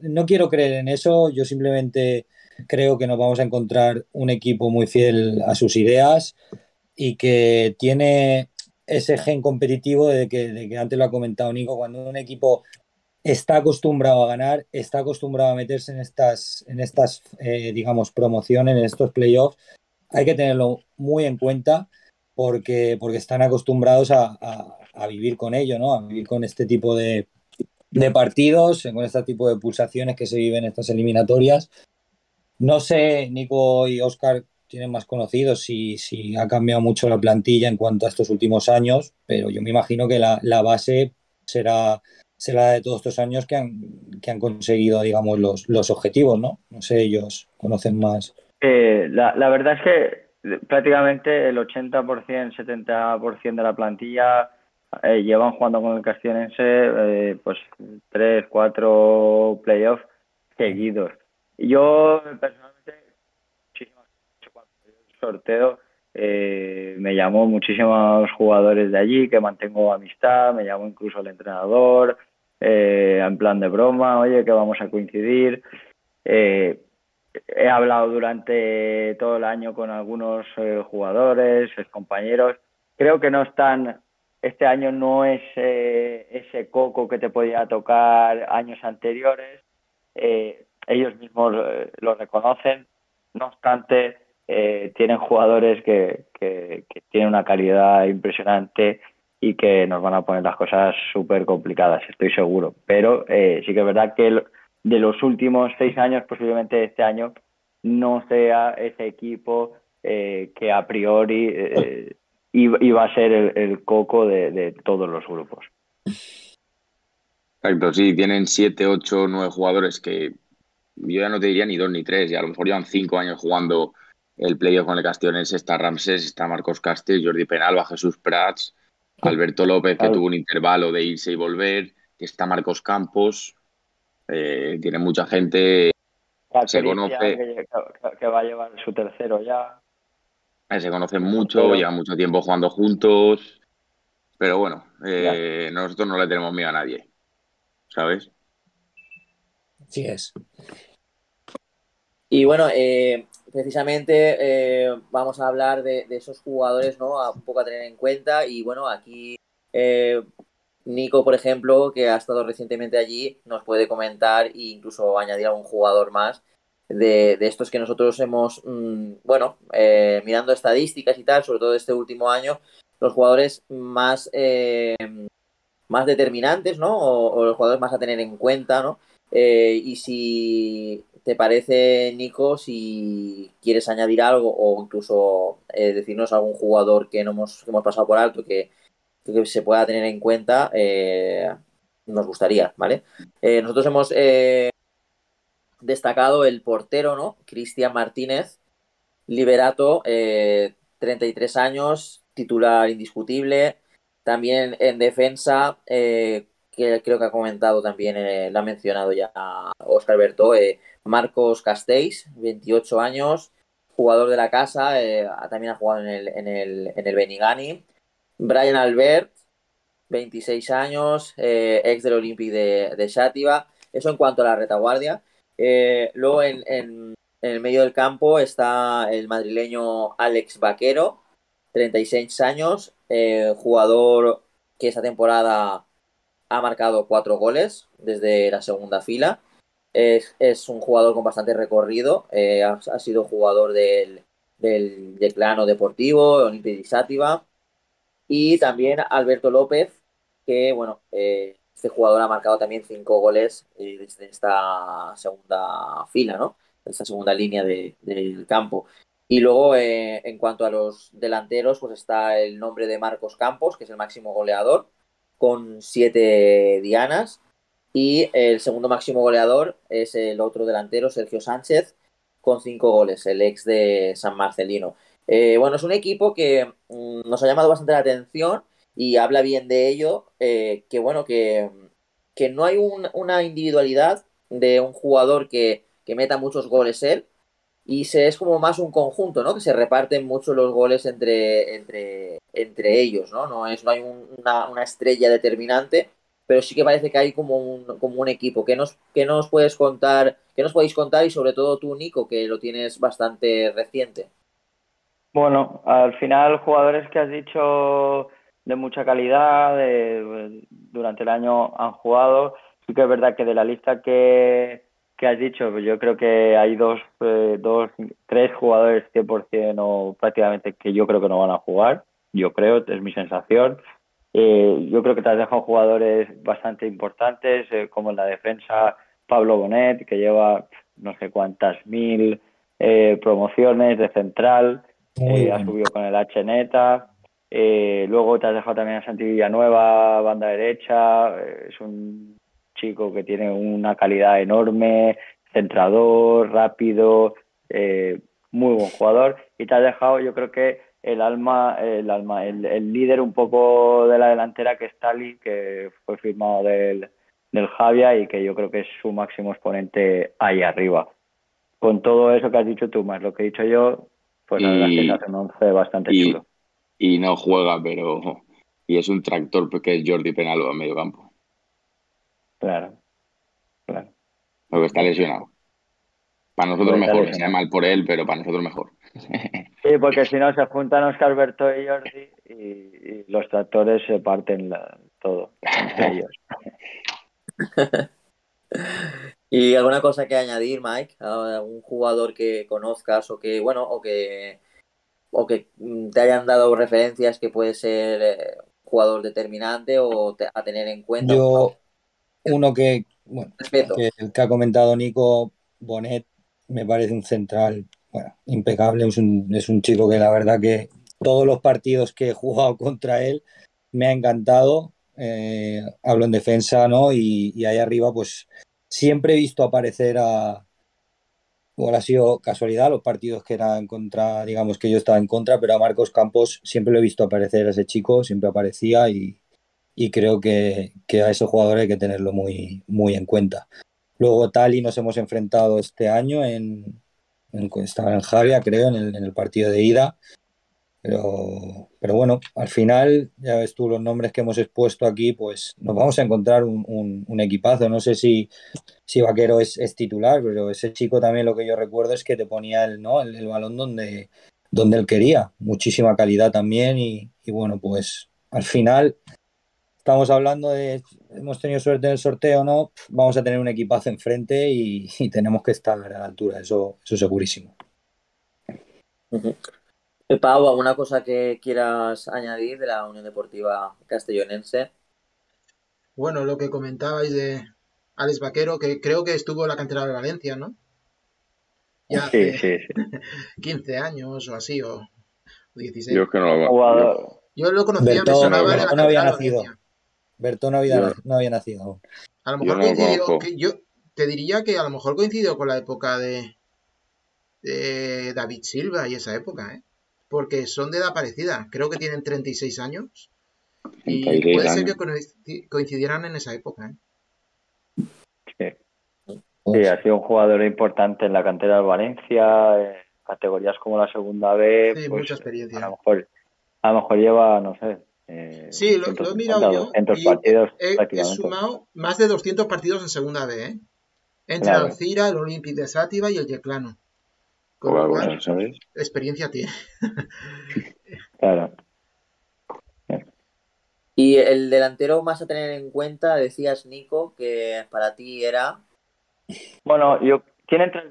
no quiero creer en eso, yo simplemente creo que nos vamos a encontrar un equipo muy fiel a sus ideas y que tiene ese gen competitivo de que, de que antes lo ha comentado Nico, cuando un equipo está acostumbrado a ganar, está acostumbrado a meterse en estas, en estas eh, digamos, promociones, en estos playoffs, hay que tenerlo muy en cuenta porque, porque están acostumbrados a, vivir con ello, ¿no? A vivir con este tipo de, de partidos, con este tipo de pulsaciones que se viven en estas eliminatorias. No sé, Nico y Oscar tienen más conocidos si, ha cambiado mucho la plantilla en cuanto a estos últimos años, pero yo me imagino que la, base será, será de todos estos años que han, que han conseguido, digamos, los, los objetivos, ¿no? No sé, ellos conocen más. Eh, la, verdad es que prácticamente el 80%, 70% de la plantilla eh, llevan jugando con el Castillense eh, pues tres, cuatro playoffs seguidos. Yo personalmente, el sorteo eh, me llamó muchísimos jugadores de allí que mantengo amistad, me llamó incluso el entrenador, eh, en plan de broma, oye, que vamos a coincidir. Eh, he hablado durante todo el año con algunos eh, jugadores, compañeros. Creo que no están, este año no es eh, ese coco que te podía tocar años anteriores. Eh, ellos mismos eh, lo reconocen. No obstante, eh, tienen jugadores que, tienen una calidad impresionante y que nos van a poner las cosas súper complicadas, estoy seguro. Pero eh, sí que es verdad que de los últimos seis años, posiblemente este año, no sea ese equipo que a priori iba, a ser el, coco de, de todos los grupos. Exacto, sí, tienen siete, ocho, nueve jugadores que yo ya no te diría ni dos ni tres, y a lo mejor llevan cinco años jugando el playoff con el Castiones, está Ramses, está Marcos Castel, Jordi Penalba, Jesús Prats, Alberto López, que tuvo un intervalo de irse y volver, que está Marcos Campos, eh, tiene mucha gente, se conoce... Que, va a llevar su tercero ya. Eh, se conocen mucho, llevan mucho tiempo jugando juntos, pero bueno, eh, nosotros no le tenemos miedo a nadie, ¿sabes? Sí es. Y bueno, eh, precisamente eh, vamos a hablar de, esos jugadores, ¿no? A un poco a tener en cuenta. Y bueno, aquí eh, Nico, por ejemplo, que ha estado recientemente allí, nos puede comentar e incluso añadir algún jugador más de, estos que nosotros hemos, mm, bueno, mirando estadísticas y tal, sobre todo este último año, los jugadores más, más determinantes, ¿no? o, los jugadores más a tener en cuenta, ¿no? Eh, y si te parece, Nico, si quieres añadir algo o incluso eh, decirnos algún jugador que, no hemos, hemos pasado por alto que, se pueda tener en cuenta, eh, nos gustaría, ¿vale? nosotros hemos destacado el portero, ¿no? Cristian Martínez, Liberato, 33 años, titular indiscutible. También en defensa, que creo que ha comentado también, eh, lo ha mencionado ya Oscar Berto, eh, Marcos Castells, 28 años, jugador de la casa, eh, también ha jugado en el, en el, en el Benigani. Brian Albert, 26 años, ex del Olympic de, de. Eso en cuanto a la retaguardia. luego en, en, el medio del campo está el madrileño Alex Vaquero, 36 años, jugador que esa temporada ha marcado cuatro goles desde la segunda fila. Es, un jugador con bastante recorrido. Eh, ha, sido jugador del, del Declano Deportivo, Olimpia de Sátiva. Y también Alberto López, que bueno, eh, este jugador ha marcado también cinco goles eh, desde esta segunda fila, ¿no? Esta segunda línea del campo. Y luego, en cuanto a los delanteros, pues está el nombre de Marcos Campos, que es el máximo goleador, con siete dianas. Y el segundo máximo goleador es el otro delantero, Sergio Sánchez, con cinco goles, el ex de San Marcelino. Eh, bueno, es un equipo que mm, nos ha llamado bastante la atención y habla bien de ello, eh, que bueno, que, que no hay una individualidad de un jugador que, que meta muchos goles él, y se, es como más un conjunto, ¿no? Que se reparten mucho los goles entre, entre, entre ellos, ¿no? No, es, no hay una, una, estrella determinante, pero sí que parece que hay como un, como un equipo. ¿Qué nos, qué nos puedes contar, qué nos podéis contar y sobre todo tú, Nico, que lo tienes bastante reciente? Bueno, al final jugadores que has dicho de mucha calidad durante el año han jugado. Sí que es verdad que de la lista que, que has dicho, pues yo creo que hay dos, eh, dos, tres jugadores 100% o prácticamente que yo creo que no van a jugar. Yo creo, es mi sensación. Eh, yo creo que te has dejado jugadores bastante importantes, eh, como en la defensa Pablo Bonet, que lleva no sé cuántas mil promociones de central, ha subido con el H neta. luego te has dejado también a Santi Villanueva, banda derecha, es un chico que tiene una calidad enorme, centrador, rápido, eh, muy buen jugador y te ha dejado yo creo que el alma, el alma, el, líder un poco de la delantera que es Tali, que fue firmado del, del Javia y que yo creo que es su máximo exponente ahí arriba. Con todo eso que has dicho tú, más lo que he dicho yo, pues la verdad es que se hace un once bastante chulo. Y no juega, pero y es un tractor porque es Jordi Penalo a medio campo. Claro, claro. Porque está lesionado. Para nosotros mejor, que sea mal por él, pero para nosotros mejor. Sí, porque si no se juntan Oscar Berto y Jordi y, los tractores se parten todo entre [laughs] ellos. [laughs] ¿Y alguna cosa que añadir, Mike? ¿Un jugador que conozcas o que, bueno, o que, o que te hayan dado referencias que puede ser eh, jugador determinante o a tener en cuenta? Yo, uno que, bueno, que, el que ha comentado Nico Bonet me parece un central, bueno, impecable, es un, es un chico que la verdad que todos los partidos que he jugado [laughs] contra él me ha encantado. Eh, hablo en defensa, ¿no? Y, y, ahí arriba, pues siempre he visto aparecer a. Bueno, ha sido casualidad los partidos que eran en contra, digamos que yo estaba en contra, pero a Marcos Campos siempre lo he visto aparecer a ese chico, siempre aparecía y, y creo que, a esos jugadores hay que tenerlo muy, muy en cuenta. Luego Tali nos hemos enfrentado este año en, estaba en Javia, creo, en el, partido de ida. Pero, pero bueno, al final, ya ves tú los nombres que hemos expuesto aquí, pues nos vamos a encontrar un, equipazo. No sé si, si Vaquero es, titular, pero ese chico también lo que yo recuerdo es que te ponía el, ¿no? el, balón donde, donde él quería. Muchísima calidad también y bueno, pues al final estamos hablando de, hemos tenido suerte en el sorteo, ¿no? Vamos a tener un equipazo enfrente y, tenemos que estar a la altura, eso, eso segurísimo. Eh, Pau, ¿alguna cosa que quieras añadir de la Unión Deportiva Castellonense? Bueno, lo que comentabais de Alex Vaquero, que creo que estuvo en la cantera de Valencia, ¿no? Ya sí, sí, sí. [laughs] 15 años o así, o 16. Yo que no lo Yo lo conocía, me sonaba no, no había nacido. Bertón no había, no había nacido aún. A lo mejor coincidió, que yo te diría que a lo mejor coincidió con la época de, de David Silva y esa época, ¿eh? Porque son de edad parecida. Creo que tienen 36 años. Y puede ser que coincidieran en esa época, ¿eh? Sí. sí, ha sido un jugador importante en la cantera de Valencia, en categorías como la segunda B. Sí, mucha pues, experiencia. A lo mejor, a lo mejor lleva, no sé, eh, sí, lo, he mirado yo. Y he, sumado más de 200 partidos en segunda B, ¿eh? Entre Alcira, el Olympic de Sátiva y el Yeclano. Con ¿sabes? experiencia tiene. [laughs] claro. Y el delantero más a tener en cuenta, decías Nico, que para ti era. Bueno, yo tienen tres,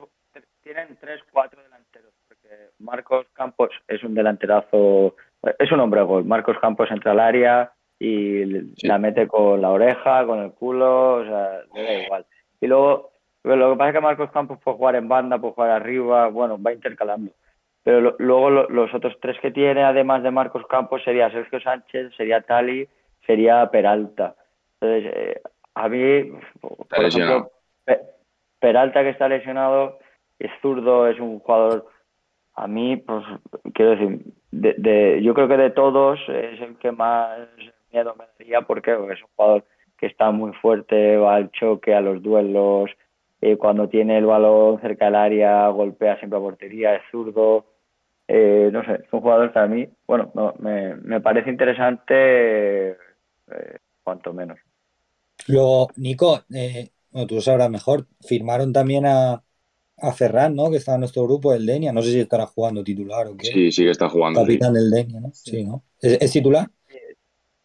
tienen tres, cuatro delanteros, porque Marcos Campos es un delanterazo es un hombre gol. Marcos Campos entra al área y la mete con la oreja, con el culo, o sea, le da igual. Y luego, lo que pasa es que Marcos Campos puede jugar en banda, puede jugar arriba, bueno, va intercalando. Pero luego los otros tres que tiene, además de Marcos Campos, sería Sergio Sánchez, sería Tali, sería Peralta. Entonces, eh, a mí, por ejemplo, Peralta que está lesionado, es zurdo, es un jugador, a mí, pues, quiero decir, de, yo creo que de todos es el que más miedo me daría porque es un jugador que está muy fuerte, va al choque, a los duelos, eh, cuando tiene el balón cerca del área golpea siempre a portería, es zurdo. Eh, no sé, es un jugador que a mí, bueno, me, me, parece interesante, eh, cuanto menos. Luego, Nico, tú sabrás mejor, firmaron también a, a Ferran, ¿no? Que está en nuestro grupo, el Denia. No sé si estará jugando titular o qué. Sí, sí que está jugando. Capitán del Denia, ¿no? Sí, ¿no? ¿Es, titular?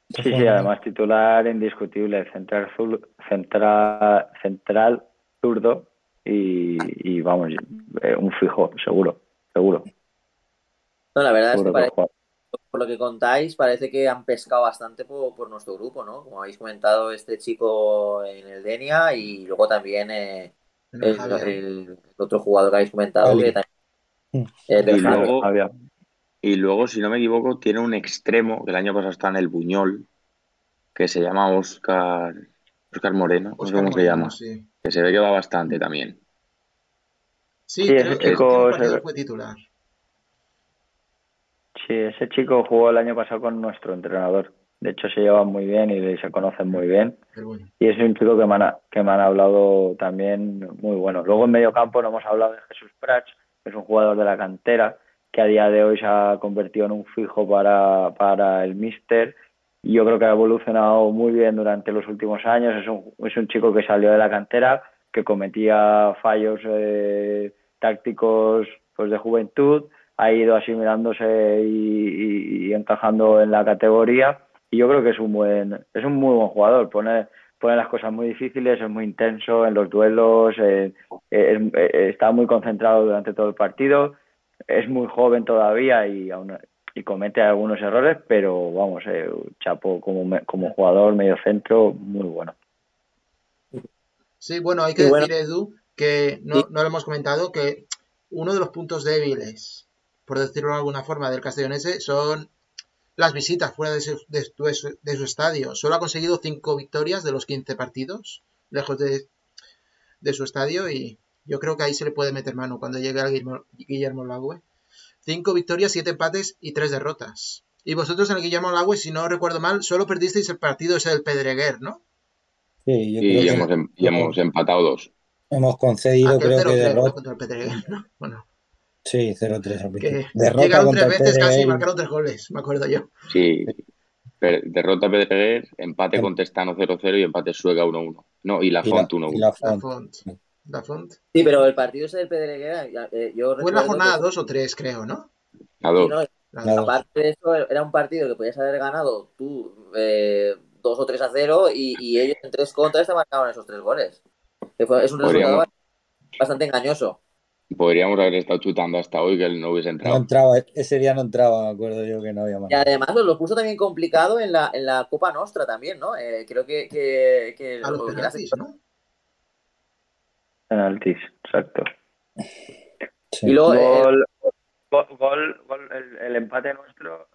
Sí, sí, además titular indiscutible, central, central, central zurdo, y, vamos, eh, un fijo, seguro, seguro. No, la verdad es que parece, por lo que contáis, parece que han pescado bastante por, nuestro grupo, ¿no? Como habéis comentado, este chico en el Denia y luego también eh, el, otro jugador que habéis comentado que también, mm. y, luego, y luego, si no me equivoco, tiene un extremo que el año pasado está en el Buñol, que se llama Oscar, Oscar Moreno, no sé cómo se llama, que se ve que va bastante también. Sí, ese chico fue titular. Sí, ese chico jugó el año pasado con nuestro entrenador. De hecho, se llevan muy bien y se conocen muy bien. Y es un chico que me, han, que me han hablado también muy bueno. Luego en medio campo no hemos hablado de Jesús Prats, que es un jugador de la cantera, que a día de hoy se ha convertido en un fijo para, para el Mister yo creo que ha evolucionado muy bien durante los últimos años. Es un, es un chico que salió de la cantera, que cometía fallos eh, tácticos pues de juventud, ha ido asimilándose y, encajando en la categoría y yo creo que es un buen es un muy buen jugador. Pone pone las cosas muy difíciles, es muy intenso en los duelos, eh, eh, está muy concentrado durante todo el partido, es muy joven todavía y aún y comete algunos errores, pero vamos, eh, Chapo como, como jugador medio centro, muy bueno. Sí, bueno, hay que decir, Edu, que no, no lo hemos comentado, que uno de los puntos débiles, por decirlo de alguna forma, del castellonese son las visitas fuera de su, de, su, estadio. Solo ha conseguido cinco victorias de los 15 partidos, lejos de, de su estadio, y yo creo que ahí se le puede meter mano cuando llegue a Guillermo, Guillermo Lagüe. Cinco victorias, siete empates y tres derrotas. Y vosotros en el Guillermo Lagüe, si no recuerdo mal, solo perdisteis el partido ese del Pedreguer, ¿no? Sí, yo y, hemos, em-, y hemos empatado dos. Hemos concedido, creo que derrota. contra el Pedreguer, ¿no? Bueno. Sí, 0-3. Llegaron tres veces casi y marcaron tres goles, me acuerdo yo. Sí, derrota Pedreguer, empate em- con Testano 0-0 y empate Suega 1-1. No, y la Font 1-1. La Font. La Font. Sí, pero el partido ese del Pedreguera, eh, yo Fue la jornada 2 o 3, creo, ¿no? La 2. aparte de eso, era un partido que podías haber ganado tú eh, 2 o 3 a 0 y, y, ellos en 3 contras te marcaban esos 3 goles. es un resultado bastante engañoso. Podríamos haber estado chutando hasta hoy que él no hubiese entrado. No entraba, ese día no entraba, me acuerdo yo que no había más. Y además lo puso también complicado en la, en la Copa Nostra también, ¿no? Eh, creo que, que, que a los penaltis, ¿no? Penaltis, exacto. Y luego, gol, gol, gol, el, el, empate nuestro,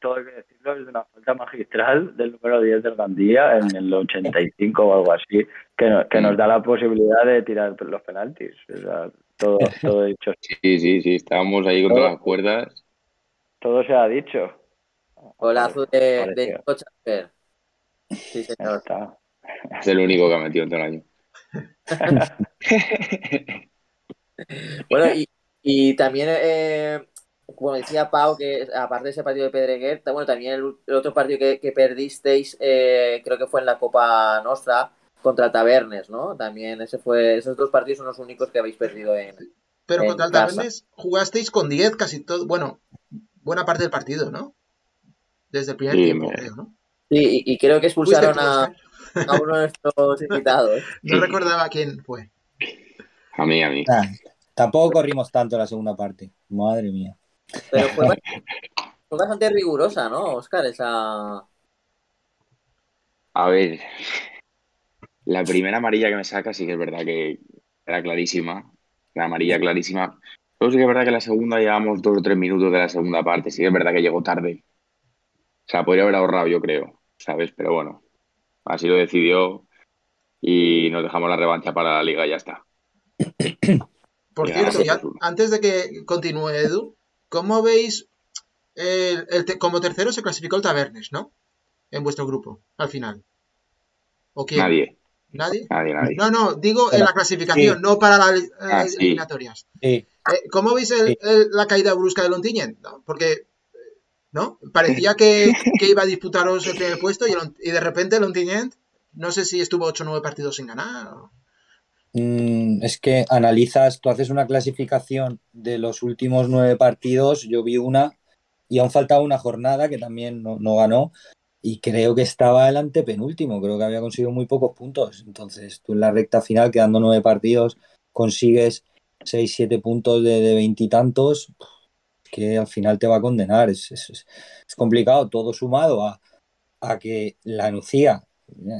todo hay que decirlo, es una falta magistral del número 10 del Gandía en el 85 o algo así, que, que nos da la posibilidad de tirar los penaltis. O sea, todo, [laughs] todo dicho. Sí, sí, sí, estábamos ahí con todas las cuerdas. Todo se ha dicho. Golazo de, de Nico Sí, señor. Es el único que ha metido en todo el año. [laughs] bueno, y, y también, eh, como decía Pau, que aparte de ese partido de Pedreguer, bueno, también el, otro partido que, que perdisteis, eh, creo que fue en la Copa Nostra contra Tabernes, ¿no? También ese fue, esos dos partidos son los únicos que habéis perdido en. Pero contra el Tabernes jugasteis con 10 casi todo, bueno, buena parte del partido, ¿no? Desde el primer tiempo, creo, ¿no? Sí, y, creo que expulsaron a, a uno de nuestros [laughs] invitados. No recordaba quién fue. A mí, a mí. Ah, tampoco corrimos tanto la segunda parte. Madre mía. Pero fue, [laughs] bastante rigurosa, ¿no, Oscar? Esa. A ver. La primera amarilla que me saca sí que es verdad que era clarísima. La amarilla clarísima. Pero sí que es verdad que la segunda llevamos dos o tres minutos de la segunda parte. Sí que es verdad que llegó tarde. O sea, podría haber ahorrado, yo creo. ¿Sabes? Pero bueno. Así lo decidió y nos dejamos la revancha para la liga y ya está. [coughs] Por cierto, antes de que continúe Edu, ¿cómo veis el, como tercero se clasificó el Tabernes, ¿no? En vuestro grupo, al final. ¿O quién? Nadie. ¿Nadie? Nadie, nadie. No, no, digo en la clasificación, no para las eh, ah, eliminatorias. Eh, ¿Cómo veis la caída brusca de Lontiñen? Porque ¿no? Parecía [laughs] que, iba a disputaros el primer puesto y, de repente el Ontinent, no sé si estuvo 8 o 9 partidos sin ganar. Mm, es que analizas, tú haces una clasificación de los últimos 9 partidos, yo vi una y aún faltaba una jornada que también no, ganó y creo que estaba el antepenúltimo, creo que había conseguido muy pocos puntos. Entonces, tú en la recta final, quedando 9 partidos, consigues 6, 7 puntos de veintitantos, que al final te va a condenar. Es, es, es complicado, todo sumado a, a que la Nucía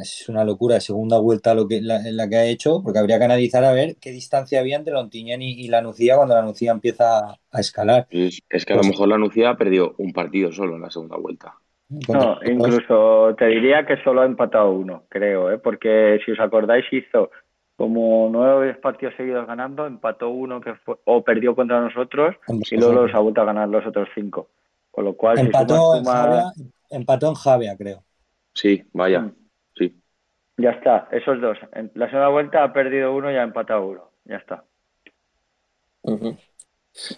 es una locura de segunda vuelta lo que, la, la, que ha hecho, porque habría que analizar a ver qué distancia había entre Lontiñén y, y, la Nucía cuando la Nucía empieza a escalar. Es, es que a pues, lo mejor la Nucía perdió un partido solo en la segunda vuelta. No, incluso te diría que solo ha empatado uno, creo, ¿eh? porque si os acordáis hizo como nueve partidos seguidos ganando, empató uno que fue, o perdió contra nosotros y luego los ha vuelto a ganar los otros cinco. Con lo cual, empató, si suma, suma... En Javia, empató en Javia, creo. Sí, vaya. Mm. Sí. Ya está, esos dos. En la segunda vuelta ha perdido uno y ha empatado uno. Ya está. Uh -huh.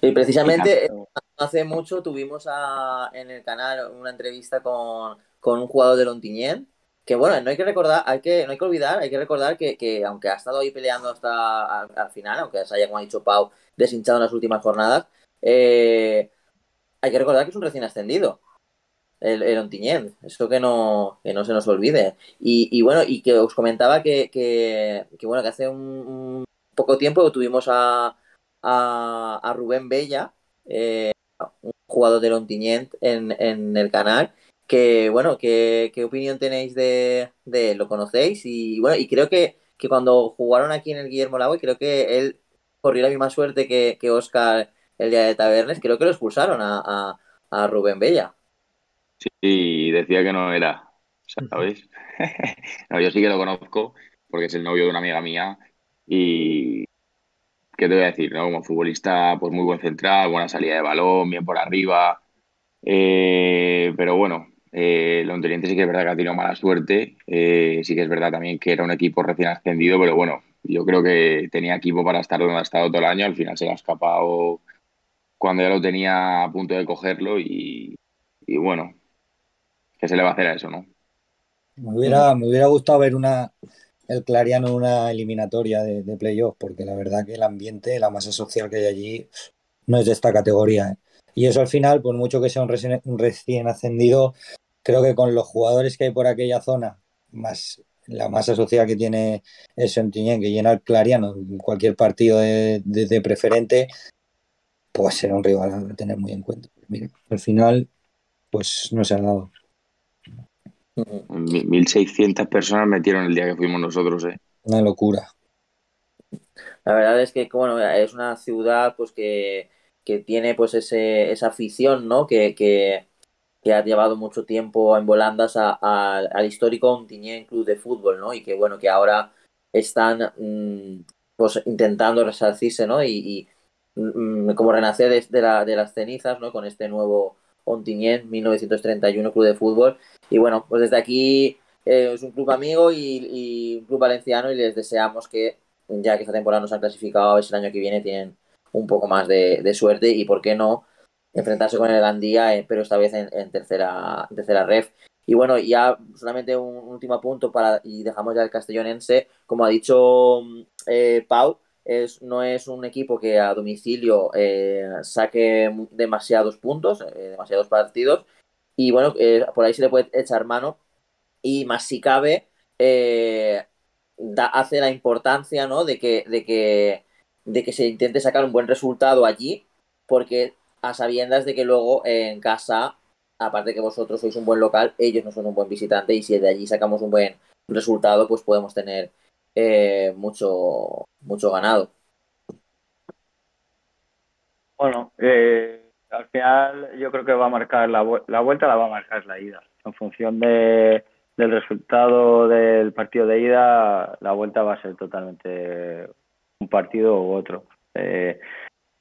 Y precisamente hace mucho tuvimos a, en el canal una entrevista con, con un jugador de Lontiñén que bueno, no hay que recordar, hay que, no hay que olvidar, hay que recordar que, que aunque ha estado ahí peleando hasta al, al, final, aunque se haya, como ha dicho Pau, deshinchado en las últimas jornadas, eh, hay que recordar que es un recién ascendido, el, el eso que no, que no se nos olvide. Y, y bueno, y que os comentaba que, que, que bueno, que hace un, un, poco tiempo tuvimos a, a, a Rubén Bella, eh, un jugador del Ontiñén en, en el canal, que bueno, ¿qué, qué opinión tenéis de, de, él? ¿Lo conocéis? Y bueno, y creo que, que, cuando jugaron aquí en el Guillermo Lago, creo que él corrió la misma suerte que, que Oscar el día de Tabernes, creo que lo expulsaron a, a, a Rubén Bella. Sí, decía que no era, ¿sabes? [laughs] no, yo sí que lo conozco, porque es el novio de una amiga mía, y ¿qué te voy a decir? ¿no? Como futbolista, pues muy buen central, buena salida de balón, bien por arriba, eh, pero bueno, eh, Londriniense sí que es verdad que ha tenido mala suerte. Eh, sí que es verdad también que era un equipo recién ascendido, pero bueno, yo creo que tenía equipo para estar donde ha estado todo el año. Al final se le ha escapado cuando ya lo tenía a punto de cogerlo y, y bueno, ¿qué se le va a hacer a eso, no? Me hubiera, me hubiera gustado ver una el Clariano una eliminatoria de, playoff, porque la verdad que el ambiente, la masa social que hay allí, no es de esta categoría. ¿eh? Y eso al final, por mucho que sea un recién, recién ascendido, creo que con los jugadores que hay por aquella zona, más la masa social que tiene el que llena el Clariano en cualquier partido de, preferente, pues será un rival a tener muy en cuenta. Mira, al final, pues no se ha dado. 1.600 personas metieron el día que fuimos nosotros, ¿eh? Una locura. La verdad es que, bueno, es una ciudad pues que, que tiene pues ese, esa afición, ¿no? Que, que, que, ha llevado mucho tiempo en volandas a, a, al histórico Ontinyent Club de Fútbol, ¿no? Y que bueno, que ahora están mmm, pues intentando resarcirse, ¿no? Y, y mmm, como renacer de, de, la, de, las cenizas, ¿no? Con este nuevo Ontinyent 1931 Club de Fútbol. Y bueno, pues desde aquí eh, es un club amigo y, un club valenciano y les deseamos que ya que esta temporada nos han clasificado, a ver si el año que viene tienen un poco más de, suerte y por qué no enfrentarse con el Gandía, eh, pero esta vez en, tercera, tercera ref. Y bueno, ya solamente un último punto para y dejamos ya el castellonense. Como ha dicho eh, Pau, es, no es un equipo que a domicilio eh, saque demasiados puntos, eh, demasiados partidos. Y bueno, eh, por ahí se le puede echar mano. Y más si cabe, da, hace la importancia ¿no? de que, de que de que se intente sacar un buen resultado allí, porque a sabiendas de que luego en casa, aparte de que vosotros sois un buen local, ellos no son un buen visitante y si de allí sacamos un buen resultado, pues podemos tener eh, mucho, mucho ganado. Bueno, eh, al final yo creo que va a marcar la, la vuelta, la va a marcar la ida. En función de, del resultado del partido de ida, la vuelta va a ser totalmente un partido u otro. Eh,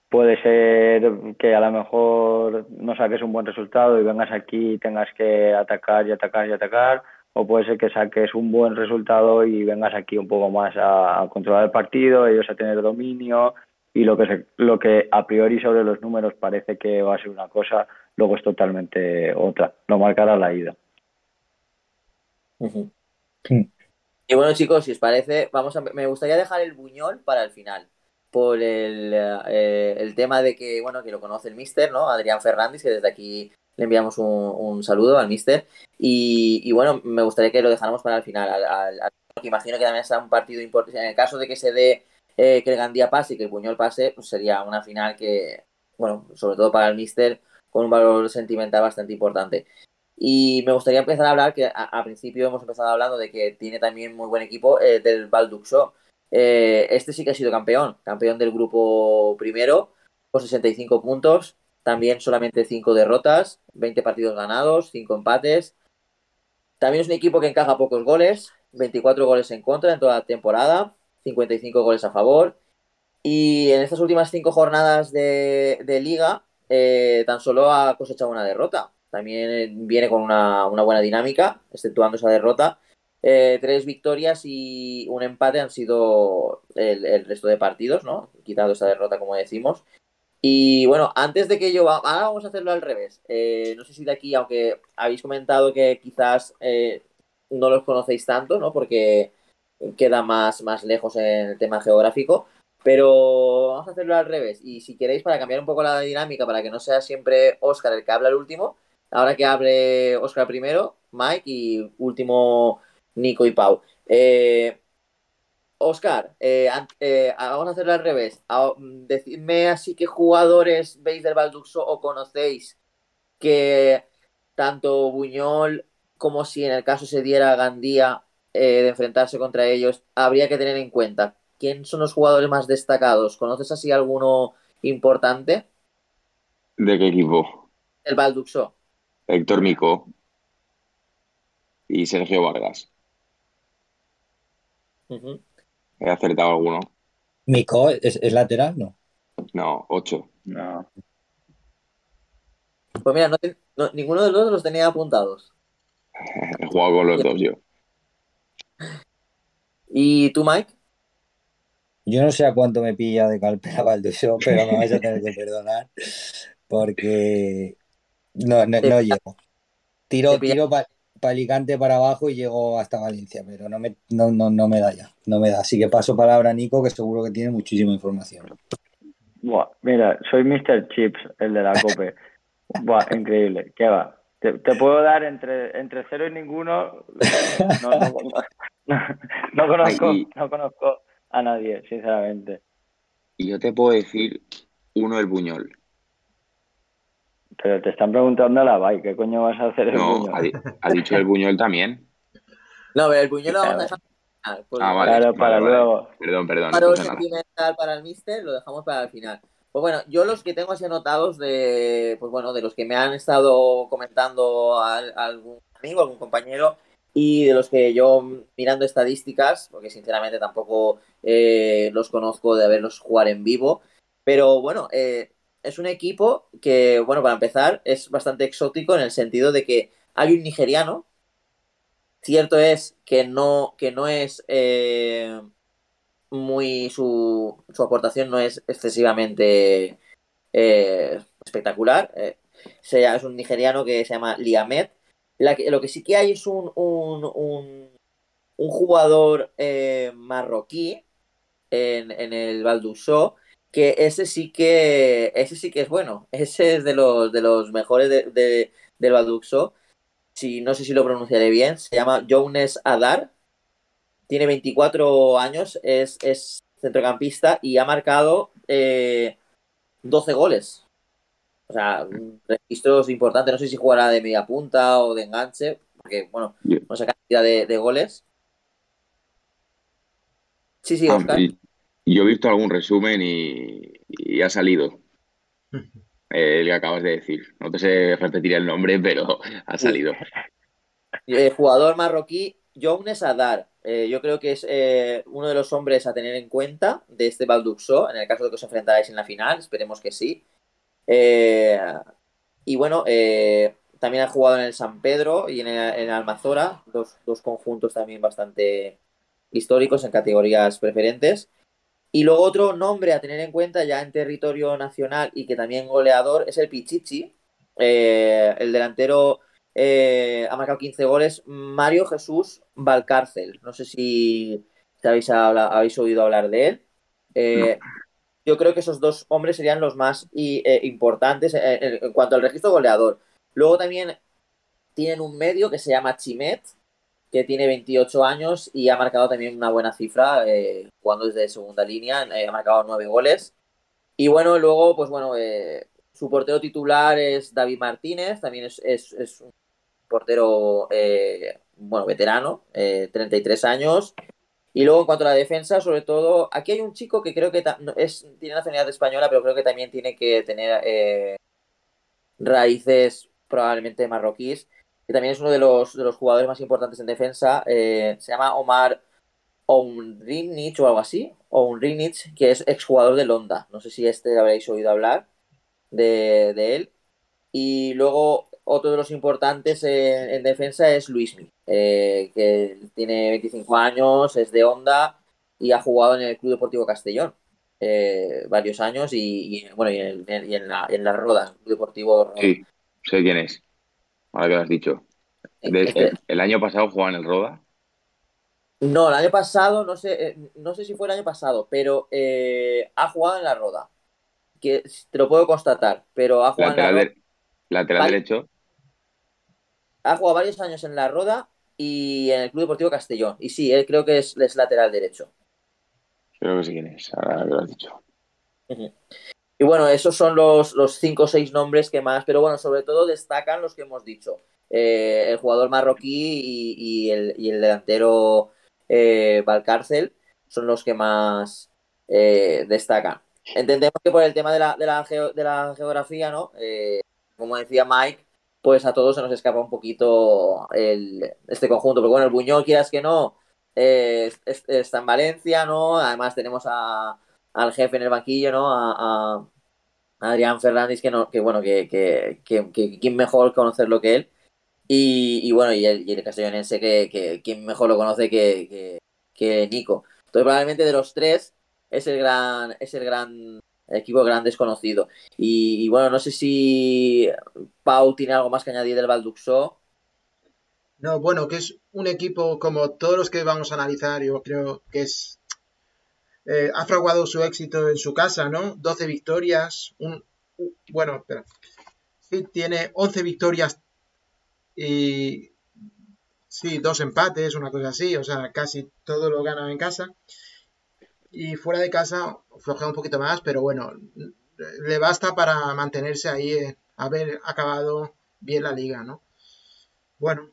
puede ser que a lo mejor no saques un buen resultado y vengas aquí y tengas que atacar y atacar y atacar, o puede ser que saques un buen resultado y vengas aquí un poco más a, a controlar el partido, ellos a tener dominio y lo que se, lo que a priori sobre los números parece que va a ser una cosa, luego es totalmente otra, lo marcará la ida. Uh -huh. sí. Y bueno, chicos, si os parece, vamos a, me gustaría dejar el buñol para el final. Por el, eh, el tema de que, bueno, que lo conoce el mister, ¿no? Adrián Fernández, que desde aquí le enviamos un, un saludo al mister. Y, y, bueno, me gustaría que lo dejáramos para el final. Al, al, imagino que también será un partido importante. En el caso de que se dé eh, que el Gandía pase y que el Buñol pase, pues sería una final que, bueno, sobre todo para el Mister, con un valor sentimental bastante importante. Y me gustaría empezar a hablar, que a, principio hemos empezado hablando de que tiene también muy buen equipo eh, del Balduxo. Eh, este sí que ha sido campeón, campeón del grupo primero, con 65 puntos, también solamente 5 derrotas, 20 partidos ganados, 5 empates. También es un equipo que encaja pocos goles, 24 goles en contra en toda la temporada, 55 goles a favor. Y en estas últimas 5 jornadas de, liga, eh, tan solo ha cosechado una derrota. También viene con una, buena dinámica, exceptuando esa derrota. Eh, tres victorias y un empate han sido el, resto de partidos, ¿no? Quitando esa derrota, como decimos. Y bueno, antes de que yo... Ahora vamos a hacerlo al revés. Eh, no sé si de aquí, aunque habéis comentado que quizás eh, no los conocéis tanto, ¿no? Porque queda más, más lejos en el tema geográfico. Pero vamos a hacerlo al revés. Y si queréis, para cambiar un poco la dinámica, para que no sea siempre Oscar el que habla el último, ahora que hable Oscar primero, Mike y último Nico y Pau. Eh, Oscar, eh, eh, vamos a hacerlo al revés. decidme así qué jugadores veis del Balduxo o conocéis que tanto Buñol como si en el caso se diera Gandía de enfrentarse contra ellos, habría que tener en cuenta. ¿Quién son los jugadores más destacados? ¿Conoces así alguno importante? ¿De qué equipo? El Balduxo. Héctor Mico y Sergio Vargas. He acertado alguno. ¿Mico es, lateral? No. No, ocho. No. Pues mira, ninguno de los dos los tenía apuntados. [laughs] He jugado con los dos yo. ¿Y tú, Mike? Yo no sé a cuánto me pilla de Calpera Balduso, pero me vais a tener que [laughs] perdonar porque no, no, no llego. Tiro, tiro para Alicante para abajo y llego hasta Valencia, pero no me, no, no, me da ya. No me da. Así que paso palabra a Nico, que seguro que tiene muchísima información. Buah, mira, soy Mr. Chips, el de la [laughs] COPE. Buah, increíble. ¿Qué va? Te, puedo dar entre, entre cero y ninguno. No, conozco, no conozco a nadie, sinceramente. Y yo te puedo decir uno el Buñol. Pero te están preguntando a la Bay, ¿qué coño vas a hacer el no, Ha, dicho el Buñol también. No, pero el Buñol lo vamos a dejar. Ah, vale, claro, para luego. Perdón, perdón. Para el sentimental para el Mister lo dejamos para el final. Pues bueno, yo los que tengo así anotados de, pues bueno, de los que me han estado comentando algún amigo, algún compañero, y de los que yo mirando estadísticas, porque sinceramente tampoco eh, los conozco de haberlos jugar en vivo, pero bueno, eh, es un equipo que, bueno, para empezar, es bastante exótico en el sentido de que hay un nigeriano. Cierto es que no, que no es eh, muy. Su, su, aportación no es excesivamente eh, espectacular. Eh, es un nigeriano que se llama Liamet. lo que sí que hay es un, un, un, jugador marroquí en, en el Baldusso que ese sí que ese sí que es bueno. Ese es de los de los mejores de, del Baduxo. Si, no sé si lo pronunciaré bien. Se llama Jones Adar. Tiene 24 años, es, centrocampista y ha marcado 12 eh, goles. O sea, registros importantes. No sé si jugará de media punta o de enganche, porque, bueno, no sé cantidad de, de goles. Sí, sí, Oscar. Yo he visto algún resumen y, ha salido [laughs] el que acabas de decir. No te sé repetir el nombre, pero ha salido. [laughs] El jugador marroquí, Jounes Adar. Eh, yo creo que es eh, uno de los hombres a tener en cuenta de este Balduxo, en el caso de que os enfrentarais en la final, esperemos que sí. Eh, y bueno, también ha jugado en el San Pedro y en el, Almazora, dos, dos conjuntos también bastante históricos en categorías preferentes. Y luego otro nombre a tener en cuenta ya en territorio nacional y que también goleador es el Pichichi. Eh, el delantero eh, ha marcado 15 goles. Mario Jesús Valcárcel. No sé si habéis, habéis oído hablar de él. Eh, yo creo que esos dos hombres serían los más importantes en, cuanto al registro goleador. Luego también tienen un medio que se llama Chimet, que tiene 28 años y ha marcado también una buena cifra eh, jugando desde segunda línea, eh, ha marcado nueve goles. Y bueno, luego, pues bueno, eh, su portero titular es David Martínez, también es, es, es un portero, eh, bueno, veterano, 33 años. Y luego en cuanto a la defensa, sobre todo, aquí hay un chico que creo que es, tiene nacionalidad española, pero creo que también tiene que tener raíces probablemente marroquíes, que también es uno de los, de los jugadores más importantes en defensa. Eh, se llama Omar Ounrinich o algo así, Ounrinich, que es exjugador de Londa. No sé si este habréis oído hablar de, de él. Y luego otro de los importantes en, en defensa es Luismi, eh, que tiene 25 años, es de Honda y ha jugado en el Club Deportivo Castellón eh, varios años y, bueno y en, en, la, en la Roda, el Club Deportivo. Sí, sé quién es. Ahora que lo has dicho. De- Es que- el, año pasado jugaba en el Roda. No, el año pasado, no sé, eh, no sé si fue el año pasado, pero eh, ha jugado en la Roda. Que te lo puedo constatar, pero ha jugado, en la Lateral, Roda, de- lateral derecho. ha jugado varios años en la Roda y en el Club Deportivo Castellón. Y sí, él creo que es, es lateral derecho. Creo que sé quién es. Ahora que lo has dicho. Y bueno, esos son los, los cinco o seis nombres que más, pero bueno, sobre todo destacan los que hemos dicho. Eh, el jugador marroquí y, y el, y el delantero eh, Valcárcel son los que más eh, destacan. Entendemos que por el tema de la, de la, de la geografía, ¿no? Como decía Mike, pues a todos se nos escapa un poquito el, este conjunto. Pero bueno, el Buñol, quieras que no, es- está en Valencia, ¿no? Además tenemos a, al jefe en el banquillo, ¿no? Adrián Fernández, que no, que bueno, que, que, quién mejor conocerlo que él. Y, bueno, y el, y el castellonense, que, que quién mejor lo conoce que, Nico. Entonces, probablemente de los tres es el gran, es el gran equipo gran desconocido. Y, bueno, no sé si Pau tiene algo más que añadir del Balduxo. No, bueno, que es un equipo como todos los que vamos a analizar, yo creo que es... eh, ha fraguado su éxito en su casa, ¿no? 12 victorias, un... bueno, espera. Sí, tiene 11 victorias y... Sí, dos empates, una cosa así, o sea, casi todo lo gana en casa. Y fuera de casa flojea un poquito más, pero bueno, le basta para mantenerse ahí, eh, haber acabado bien la liga, ¿no? Bueno,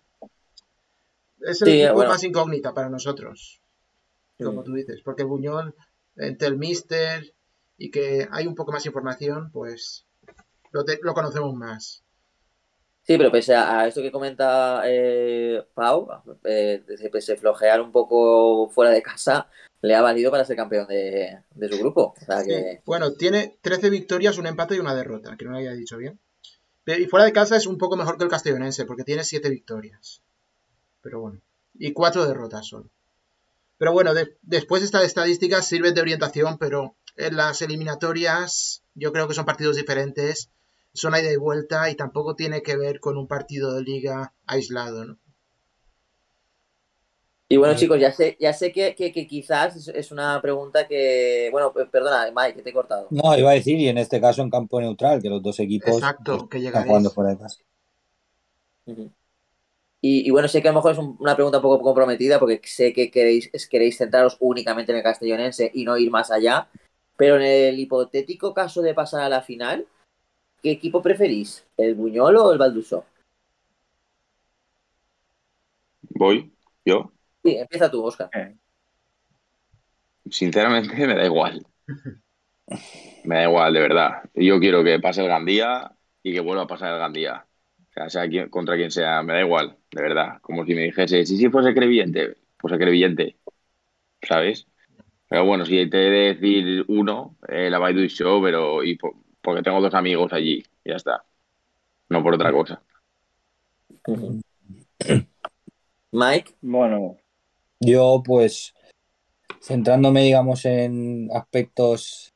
es el Sí, equipo bueno. más incógnita para nosotros, como tú dices, porque Buñol, entre el Mister y que hay un poco más información, pues lo, te- lo conocemos más. Sí, pero pese a, a esto que comenta eh, Pau, eh, pese a flojear un poco fuera de casa, le ha valido para ser campeón de, de su grupo. O sea Sí, que, Bueno, tiene 13 victorias, un empate y una derrota, que no lo había dicho bien. Y fuera de casa es un poco mejor que el castellonense, porque tiene 7 victorias. Pero bueno, y 4 derrotas solo. Pero bueno, de- después estas estadísticas sirven de orientación, pero en las eliminatorias yo creo que son partidos diferentes, son a ida y vuelta y tampoco tiene que ver con un partido de liga aislado, ¿no? Y bueno, chicos, ya sé, ya sé que, que- que quizás es, una pregunta que. Bueno, pe- perdona, Mike, que te he cortado. No, iba a decir, y en este caso en campo neutral, que los dos equipos Exacto, pues, que están jugando fuera de casa. Y, y bueno, sé que a lo mejor es un- una pregunta un poco comprometida porque sé que queréis, es- queréis centraros únicamente en el castellonense y no ir más allá. Pero en el hipotético caso de pasar a la final, ¿qué equipo preferís? ¿El Buñol o el Balduso? Voy, yo. Sí, empieza tú, Oscar. Sinceramente me da igual. [laughs] Me da igual, de verdad. Yo quiero que pase el Gandía y que vuelva a pasar el Gandía. O sea, sea quien- contra quien sea, me da igual, de verdad. Como si me dijese, si si fuese Crevillente, pues Crevillente, ¿sabes? Pero bueno, si te he de decir uno, eh, la Baidu Show, pero y po- porque tengo dos amigos allí, ya está. No por otra cosa. [laughs] Mike, Bueno, Yo, pues, centrándome, digamos, en aspectos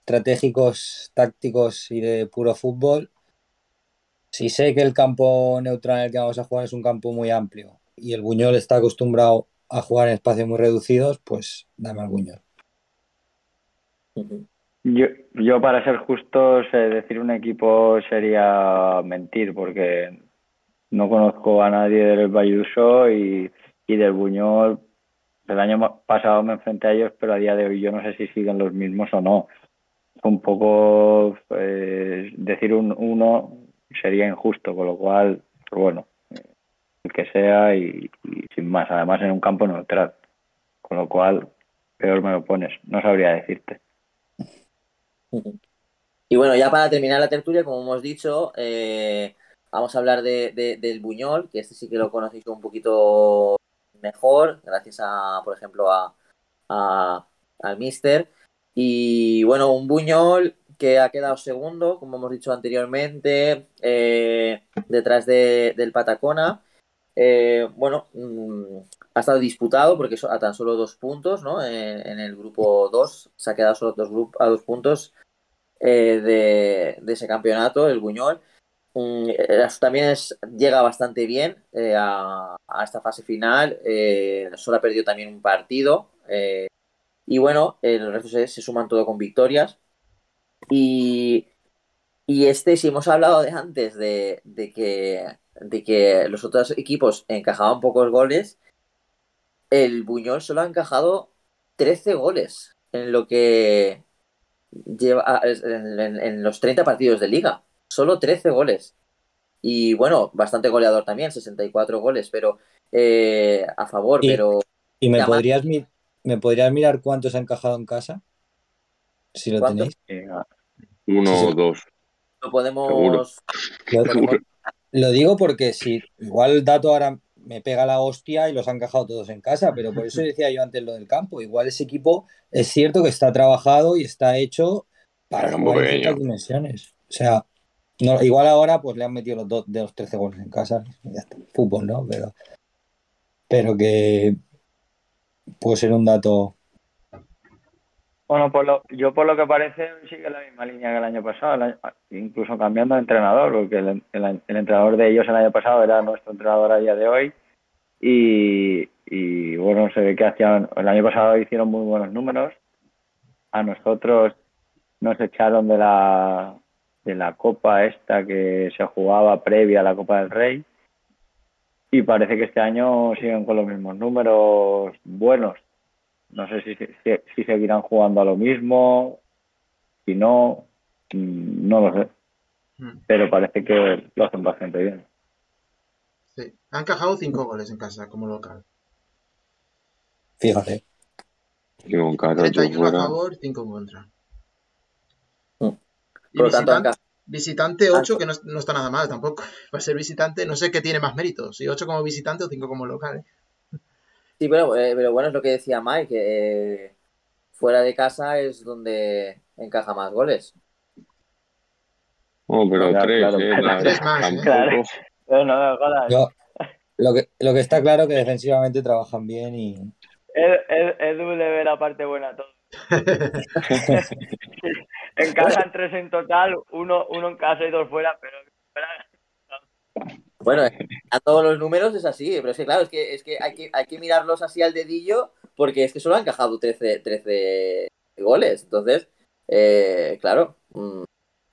estratégicos, tácticos y de puro fútbol, si sé que el campo neutral en el que vamos a jugar es un campo muy amplio y el Buñol está acostumbrado a jugar en espacios muy reducidos, pues dame al Buñol. Yo, yo para ser justos, decir un equipo sería mentir, porque no conozco a nadie del Bayuso y, y del Buñol. El año pasado me enfrenté a ellos, pero a día de hoy yo no sé si siguen los mismos o no. Un poco eh, decir un, uno sería injusto, con lo cual, pues bueno, el que sea y, sin más. Además en un campo neutral, con lo cual peor me lo pones. No sabría decirte. Y bueno, ya para terminar la tertulia, como hemos dicho, eh, vamos a hablar de, de- del Buñol, que este sí que lo conocéis un poquito mejor, gracias a, por ejemplo, a, a- al Mister. Y bueno, un Buñol que ha quedado segundo, como hemos dicho anteriormente, eh, detrás de- del Patacona. Eh, bueno, mm, ha estado disputado porque a tan solo dos puntos, ¿no? En, en el grupo 2 se ha quedado solo a dos puntos eh, de, ese campeonato, el Buñol. Mm, eh, también llega bastante bien eh, a, esta fase final. eh, solo ha perdido también un partido. eh, y bueno, el resto se, se suman todo con victorias. Y, y este, si hemos hablado de antes de, de que, de que los otros equipos encajaban pocos goles, el Buñol solo ha encajado 13 goles en lo que lleva en, en- en los 30 partidos de liga. Solo 13 goles. Y bueno, bastante goleador también, 64 goles, pero eh, a favor, Y- pero ¿Y me podrías, mi- me podrías mirar cuántos ha encajado en casa? Si lo ¿Cuántos? tenéis. Uno Sí, o dos. lo podemos... Seguro. Lo, lo digo porque si igual el dato ahora me pega la hostia y los han encajado todos en casa, pero por eso decía yo antes lo del campo. Igual ese equipo es cierto que está trabajado y está hecho para ciertas dimensiones. O sea, no, igual ahora pues le han metido los dos de los 13 goles en casa. y ya está. Fútbol, ¿no? Pero, pero que puede ser un dato. Bueno, por lo, yo por lo que parece sigue la misma línea que el año pasado, incluso cambiando de entrenador, porque el, el- el entrenador de ellos el año pasado era nuestro entrenador a día de hoy y, y, bueno, se ve que hacían, el año pasado hicieron muy buenos números, a nosotros nos echaron de la, de la copa esta que se jugaba previa a la Copa del Rey y parece que este año siguen con los mismos números buenos. No sé si, si, si seguirán jugando a lo mismo, si no, mm, no lo sé, Mm, pero parece que lo hacen bastante bien. Sí. Ha encajado 5 goles en casa como local. Fíjate. Y con cada ocho 31 a fuera. favor, 5 en contra. Mm. Y Por lo tanto, visitan- han visitante 8, que no, no está nada mal tampoco. [laughs] Para ser visitante, no sé qué tiene más mérito. Si 8 como visitante o 5 como local. ¿eh? Sí, pero, eh, pero bueno, es lo que decía Mike, que eh, fuera de casa es donde encaja más goles. Oh, pero Claro, tres, claro. no lo, que, lo que está claro que defensivamente trabajan bien y, Edu, Edu- le ve la parte buena a todo. [laughs] Encajan tres en total, uno, uno en casa y dos fuera, pero Bueno, a todos los números es así, pero es que claro, es que, es que, hay, que hay que mirarlos así al dedillo porque es que solo han encajado 13, 13 goles. Entonces, eh, claro, mm,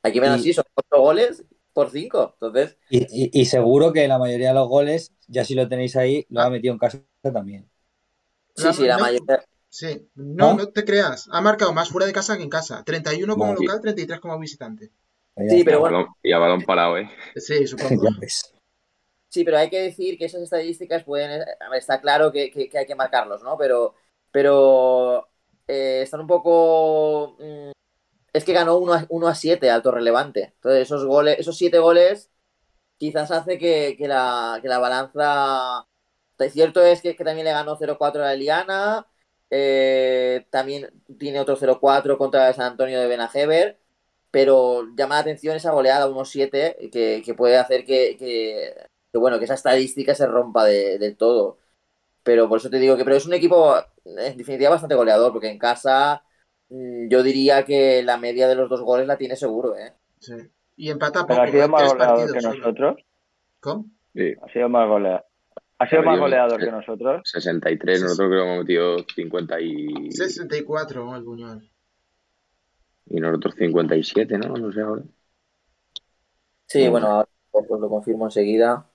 hay que ver así, son 8 goles por 5. Entonces, y, y- y seguro que la mayoría de los goles, ya si lo tenéis ahí, lo ha metido en casa también. sí, sí, la no- mayoría. Sí, no, ¿No? no te creas. Ha marcado más fuera de casa que en casa. 31 como Vale. local, 33 como visitante. Sí, pero bueno. Y a balón parado, ¿eh? Sí, supongo. [laughs] Ya ves. Sí, pero hay que decir que esas estadísticas pueden. ver, Está claro que, que- que hay que marcarlos, ¿no? Pero, pero eh, están un poco. mm, es que ganó 1 a, 1 a 7, alto relevante. Entonces, esos goles, esos 7 goles quizás hace que, que la, que la balanza. Cierto es que, que también le ganó 0-4 a Eliana. eh, también tiene otro 0-4 contra San Antonio de Benajever. Pero llama la atención esa goleada 1-7 que, que puede hacer que, que, bueno, que esa estadística se rompa de- del todo. Pero por eso te digo que pero es un equipo en definitiva bastante goleador, porque en casa mm, yo diría que la media de los dos goles la tiene seguro, ¿eh? Sí. Y empata poco. Pero ha sido ¿eh? más goleador partidos que solo. nosotros. ¿Cómo? Sí. Ha sido más goleador. Ha sido Pero más goleador que nosotros. 63, Sí, nosotros creo que hemos metido 50 y... 64 el Buñuel. y nosotros 57, ¿no? No sé ahora. Sí, bueno, ahora pues lo confirmo enseguida.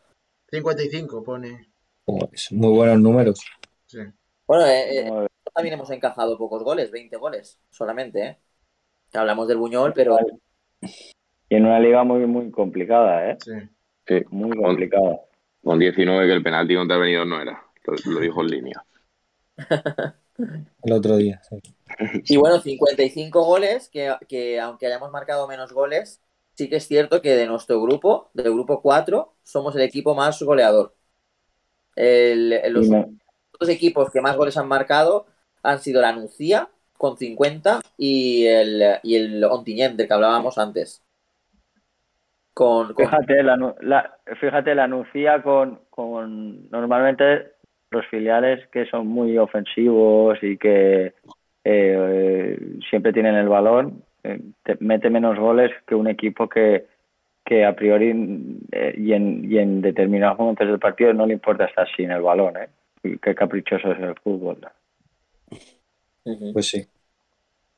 55 pone. Pues muy buenos números. Sí. Bueno, eh, eh, también hemos encajado pocos goles, 20 goles solamente, ¿eh? Hablamos del Buñol, pero Y en una liga muy, muy complicada, ¿eh? Sí. Sí, Muy complicada. con 19 que el penalti contra el Benidorm no era. Lo, lo dijo en línea. [laughs] El otro día. sí. Y bueno, 55 goles, que, que aunque hayamos marcado menos goles, sí que es cierto que de nuestro grupo, del grupo 4, somos el equipo más goleador. El- el- los otros equipos que más goles han marcado han sido la Nucía, con 50, y el, y el Ontinyent, del que hablábamos antes. Con, con- Fíjate, la, la, fíjate, la Nucía con, con normalmente los filiales que son muy ofensivos y que eh, siempre tienen el balón, eh, te- mete menos goles que un equipo que, que a priori eh, y, en, y en determinados momentos del partido no le importa estar sin el balón. ¿eh? Qué caprichoso es el fútbol. Pues sí.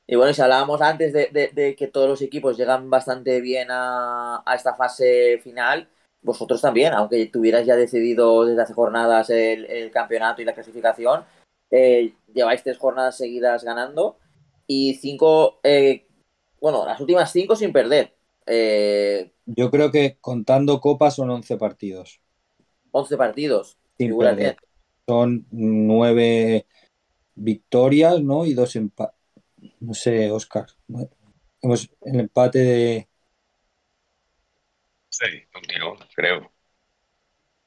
Y bueno, si hablábamos antes de, de- de que todos los equipos llegan bastante bien a, a esta fase final, vosotros también, aunque tuvierais ya decidido desde hace jornadas el, el campeonato y la clasificación, eh, lleváis tres jornadas seguidas ganando y cinco, eh, bueno, las últimas cinco sin perder. Eh, Yo creo que contando copas son 11 partidos. 11 partidos. Sin perder. Son nueve victorias, ¿no? Y dos empates. No sé, Oscar. Hemos el empate de. Sí, un tirón, creo.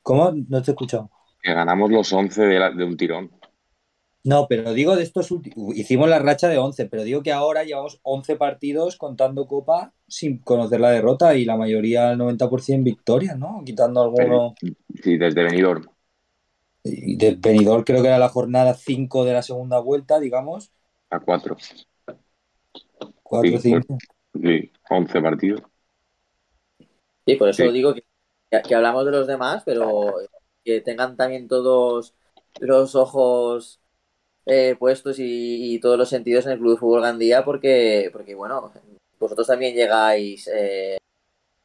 ¿Cómo? No te he escuchado. Que ganamos los 11 de, la- de un tirón. No, pero digo de estos últimos. Hicimos la racha de 11, pero digo que ahora llevamos 11 partidos contando Copa sin conocer la derrota y la mayoría, el 90% victorias, ¿no? Quitando alguno. Sí, desde Benidorm. Del Benidorm creo que era la jornada 5 de la segunda vuelta, digamos. A 4. 4 Sí, 5. Sí, 11 partidos. Sí, por eso Sí. digo que, que hablamos de los demás, pero que tengan también todos los ojos eh, puestos y, todos los sentidos en el Club de Fútbol Gandía, porque, porque bueno, vosotros también llegáis eh,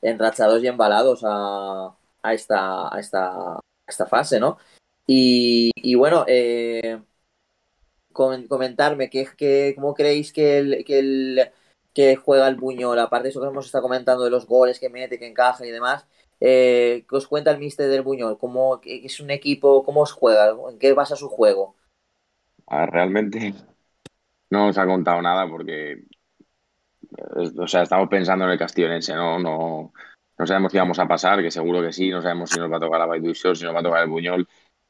enrachados y embalados a, a, esta, a, esta, esta fase, ¿no? Y, y bueno, eh, com- comentarme ¿qué, qué, cómo creéis que el, que el que juega el Buñol, aparte de eso que hemos estado comentando de los goles que mete, que encaja y demás, eh, ¿qué os cuenta el míster del Buñol? ¿Cómo es un equipo? ¿Cómo os juega? ¿En qué basa su juego? A realmente no nos ha contado nada porque, eh, o sea, estamos pensando en el Castillense, ¿no? No, no sabemos si vamos a pasar, que seguro que sí, no sabemos si nos va a tocar la Baiduisor, si nos va a tocar el Buñol,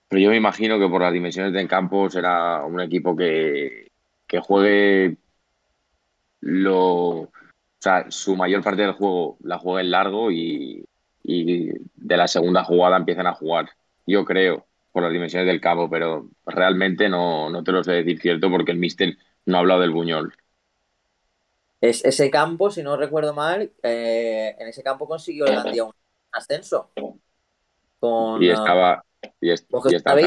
pero yo me imagino que por las dimensiones del campo será un equipo que, que juegue lo, o sea, su mayor parte del juego la juegue en largo y, y de la segunda jugada empiecen a jugar. Yo creo, por las dimensiones del campo, pero realmente no, no te lo sé decir cierto porque el míster no ha hablado del Buñol. Es, ese campo, si no recuerdo mal, eh, en ese campo consiguió el Gandía un ascenso. Con, Y estaba, y, estaba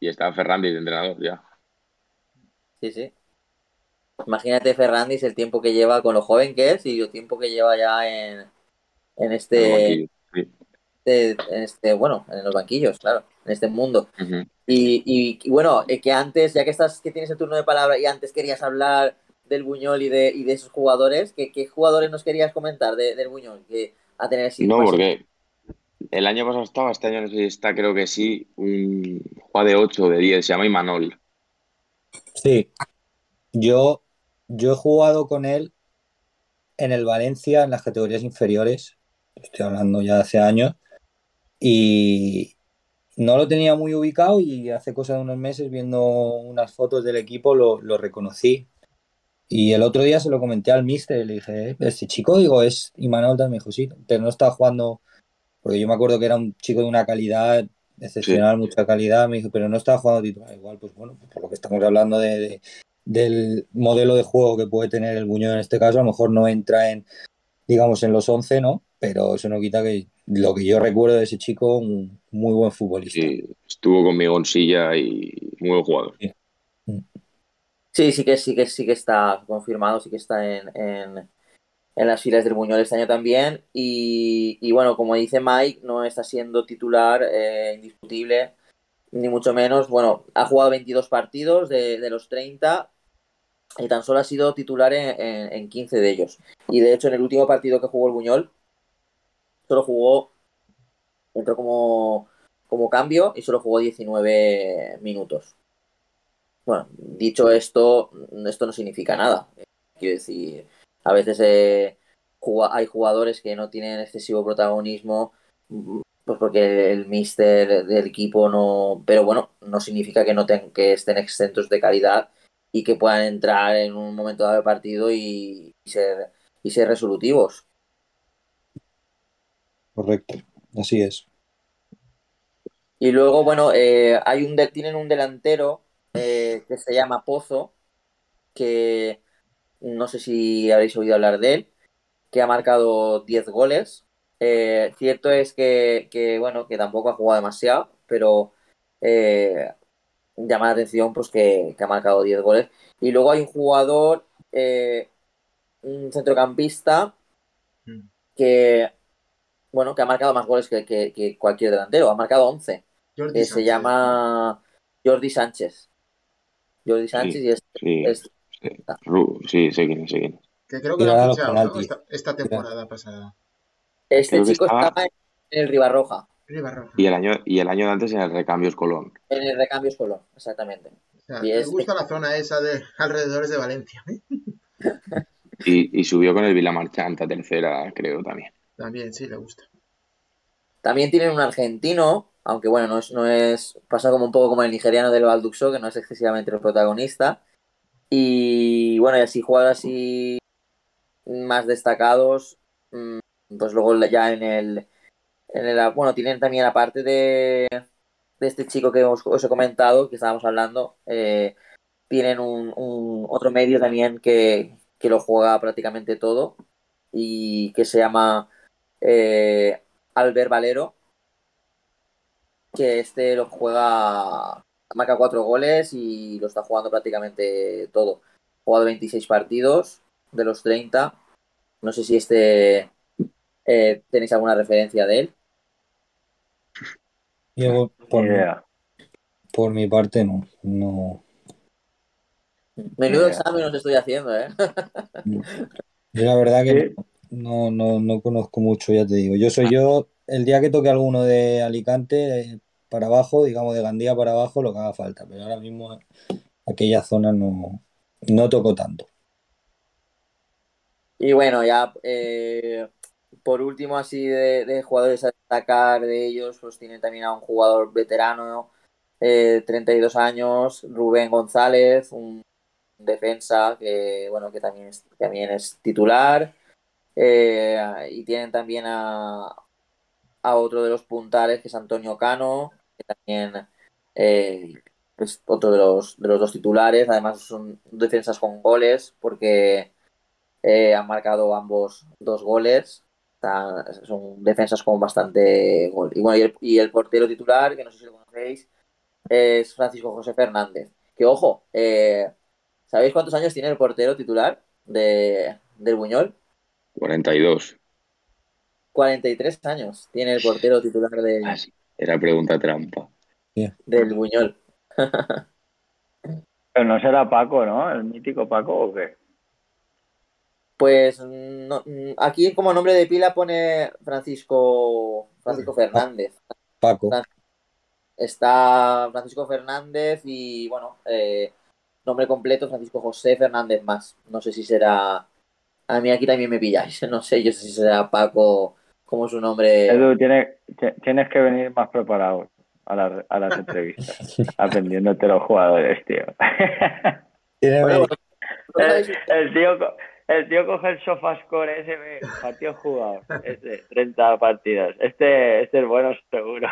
y estaba Fernández de entrenador ya. Sí, sí. Imagínate Fernández el tiempo que lleva con lo joven que es y el tiempo que lleva ya en, en el este, en este, bueno, en los banquillos, claro, en este mundo. Y, y- y bueno, eh, que antes, ya que estás, que tienes el turno de palabra y antes querías hablar del Buñol y de, y de esos jugadores, ¿qué, qué jugadores nos querías comentar de- del Buñol? Que a tener así No, más- porque el año pasado estaba, este año no sé si está, creo que sí, un juega de 8 o de 10, se llama Imanol. Sí. Yo, yo he jugado con él en el Valencia, en las categorías inferiores. Estoy hablando ya de hace años. Y no lo tenía muy ubicado y hace cosa de unos meses viendo unas fotos del equipo lo, lo reconocí. Y el otro día se lo comenté al mister y le dije, "Eh, este chico, digo, es Imanol me dijo, sí, pero no está jugando, porque yo me acuerdo que era un chico de una calidad excepcional, mucha calidad, me dijo, pero no estaba jugando titular. Igual, pues bueno, por lo que estamos hablando de, de- del modelo de juego que puede tener el Buñol en este caso, a lo mejor no entra en, digamos, en los 11, ¿no? Pero eso no quita que lo que yo recuerdo de ese chico, un muy buen futbolista. Y estuvo conmigo en silla y muy buen jugador. Sí, sí que sí que sí que está confirmado, sí que está en, en, en las filas del Buñol este año también. Y, y bueno, como dice Mike, no está siendo titular eh, indiscutible, ni mucho menos. Bueno, ha jugado 22 partidos de, de los 30 y tan solo ha sido titular en, en, en 15 de ellos. Y de hecho, en el último partido que jugó el Buñol, solo jugó, entró como, como cambio y solo jugó 19 minutos. Bueno, dicho esto, esto no significa nada. Quiero decir, a veces eh, hay jugadores que no tienen excesivo protagonismo, pues porque el mister del equipo no. Pero bueno, no significa que no ten, que estén exentos de calidad y que puedan entrar en un momento dado del partido y, y ser, y ser resolutivos. Correcto, así es. Y luego, bueno, eh, hay un de, tienen un delantero eh, que se llama Pozo, que no sé si habréis oído hablar de él, que ha marcado 10 goles. Eh, cierto es que, que, bueno, que tampoco ha jugado demasiado, pero eh, llama la atención pues que, que, ha marcado 10 goles. Y luego hay un jugador, eh, un centrocampista, que bueno, que ha marcado más goles que, que, que cualquier delantero, ha marcado 11. Jordi Eh, Sánchez, se llama Jordi Sánchez. Jordi Sánchez Sí, y es, sí, es- sí. Sé quién sé. Que creo que lo los fichado. Esta, esta temporada pasada. este Creo chico estaba- estaba en el Ribarroja, Ribarroja. Y el año, y el año de antes en el Recambios Colón. en el Recambios Colón, exactamente. O sea, y me es- gusta la zona esa de [laughs] alrededores de Valencia. ¿eh? Y, y subió con el Villamarchanta, tercera, creo también. También, sí, le gusta. También tienen un argentino, aunque bueno, no es, no es, pasa como un poco como el nigeriano del Balduxo, que no es excesivamente el protagonista. Y bueno, y así jugadores así más destacados, mm, pues luego ya en el, en el, bueno, tienen también aparte de, de este chico que os, os he comentado, que estábamos hablando, eh, tienen un, un otro medio también que, que lo juega prácticamente todo y que se llama eh, Albert Valero, que este lo juega, marca cuatro goles y lo está jugando prácticamente todo. Ha jugado 26 partidos de los 30. No sé si este eh, tenéis alguna referencia de él. Yo, por, mi parte, no. no. Menudo examen os estoy haciendo, ¿eh? Yo la verdad que Sí. no, no, no conozco mucho, ya te digo. Yo soy yo, el día que toque alguno de Alicante para abajo, digamos de Gandía para abajo, lo que haga falta. Pero ahora mismo aquella zona no, no toco tanto. Y bueno, ya eh, por último, así de, de, jugadores a destacar de ellos, pues tienen también a un jugador veterano, eh, 32 años, Rubén González, un defensa que bueno que también es, también es titular. Eh, y tienen también a, a otro de los puntales que es Antonio Cano, que también eh, es otro de los, de los dos titulares. Además son defensas con goles porque eh, han marcado ambos dos goles. Son defensas con bastante gol. Y bueno, y el, portero titular, que no sé si lo conocéis, es Francisco José Fernández. Que ojo, eh, ¿sabéis cuántos años tiene el portero titular de, del Buñol? 42. 43 años tiene el portero titular de, ah, sí. Era pregunta trampa. Yeah. del Buñol. [laughs] Pero no será Paco, ¿no? ¿El mítico Paco o qué? Pues no, aquí como nombre de pila pone Francisco Francisco Fernández. Paco. Está Francisco Fernández y bueno, eh, nombre completo Francisco José Fernández más. No sé si será. A mí aquí también me pilláis. No sé yo sé si será Paco como su nombre. Edu, tienes, tienes que venir más preparado a, la, a las entrevistas, [laughs] aprendiéndote los jugadores, tío. [laughs] Bueno, el, el, tío el tío coge el sofascore ese, partido jugado, ese, 30 partidos. Este, este es bueno seguro.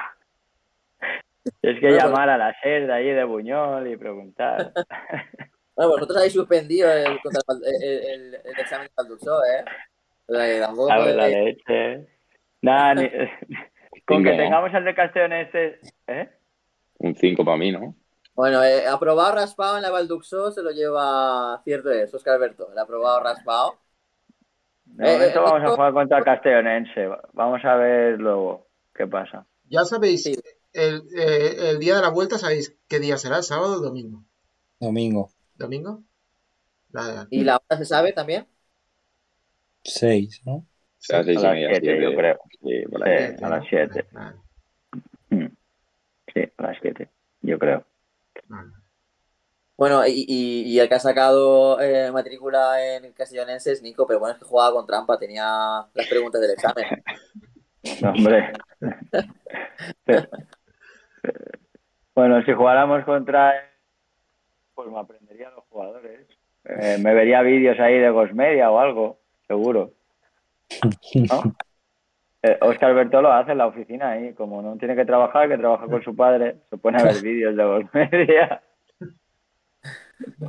Es que llamar a la SER de allí de Buñol y preguntar. [laughs] Bueno, vosotros habéis suspendido el, el, el, el examen de Calduxó, ¿eh? O sea, que tampoco la, la leche. Nada, ni, [laughs] con que tengamos el de Castellón este. ¿Eh? Un 5 para mí, ¿no? Bueno, eh, aprobado raspado en la Valduxó se lo lleva, cierto es, Oscar Alberto, el aprobado raspado. De Eh, momento eh, vamos a jugar contra el Castellonense. Vamos a ver luego qué pasa. Ya sabéis, Sí. el, eh, el día de la vuelta, ¿sabéis qué día será? ¿El sábado o domingo? Domingo, ¿Domingo? La- ¿Y la hora se sabe también? 6, ¿no? Seis A las media, 7, siete. yo creo. Sí, por Sí, ahí. siete, a las. 7. Vale, Sí, a las 7, yo creo. vale. Bueno, y, y- y el que ha sacado eh, matrícula en Castellonense es Nico, pero bueno, es que jugaba con trampa, tenía las preguntas del examen. [laughs] No, hombre. [laughs] bueno, si jugáramos contra él, pues me los jugadores. Eh, me vería vídeos ahí de Gosmedia o algo, seguro. ¿No? [laughs] Eh, Oscar Bertolo hace en la oficina ahí, como no tiene que trabajar, que trabaja con su padre, se pone a ver [laughs] vídeos de Gosmedia.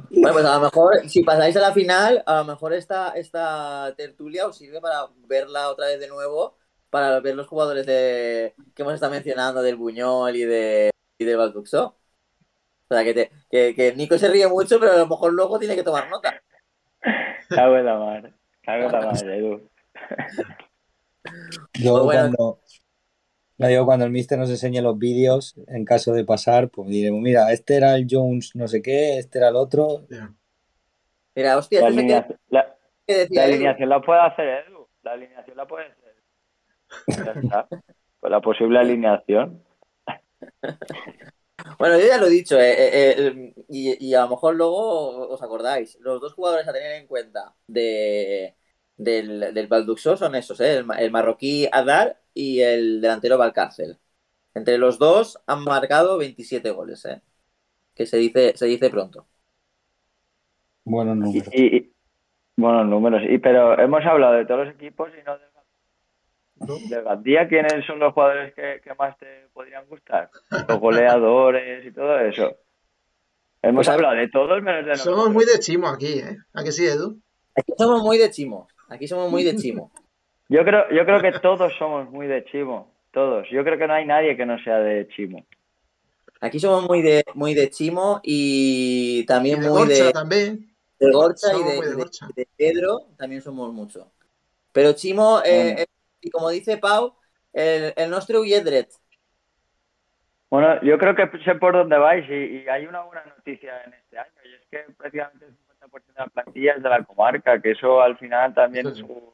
Bueno, pues a lo mejor, si pasáis a la final, a lo mejor esta, esta tertulia os sirve para verla otra vez de nuevo, para ver los jugadores de que hemos estado mencionando, del Buñol y de y del Balduxo. O sea, que, te- que, que Nico se ríe mucho, pero a lo mejor luego tiene que tomar nota. Cago en la madre. Cago en la Edu. Yo Pues bueno. cuando, no, digo, cuando el mister nos enseñe los vídeos, en caso de pasar, pues diremos, mira, este era el Jones no sé qué, este era el otro. Mira, hostia, La este que- alineación, la- decía alineación la puede hacer Edu. La alineación la puede hacer. Ya está. Pues la posible alineación. [laughs] Bueno, yo ya lo he dicho, eh, eh, eh, y, y a lo mejor luego os acordáis. Los dos jugadores a tener en cuenta de, del, del Balduxo son esos, eh, el, ma- el marroquí Adar y el delantero Valcárcel. Entre los dos han marcado 27 goles, eh, que se dice, se dice pronto. Buenos números. y- y- buenos números. Y, pero hemos hablado de todos los equipos y no del del Gandía. ¿Quiénes son los jugadores que, que más te podrían gustar? Los goleadores y todo eso. Hemos Pues hablado de todos menos de Somos nosotros. muy de chimo aquí, ¿eh? ¿A que sí, Edu? Aquí somos muy de chimo. Aquí somos muy de chimo. Yo creo, yo creo que todos somos muy de Chimo. Todos. Yo creo que no hay nadie que no sea de Chimo. Aquí somos muy de, muy de chimo y Y también de muy Gorcha de, también. de Gorcha y Somos de, de de- Gorcha. de Pedro también somos mucho. Pero Chimo, eh. Y como dice Pau, el, el nostre. Bueno, yo creo que sé por dónde vais y, y hay una buena noticia en este año y es que prácticamente el 50% de la plantilla es de la comarca, que eso al final también Sí, es un,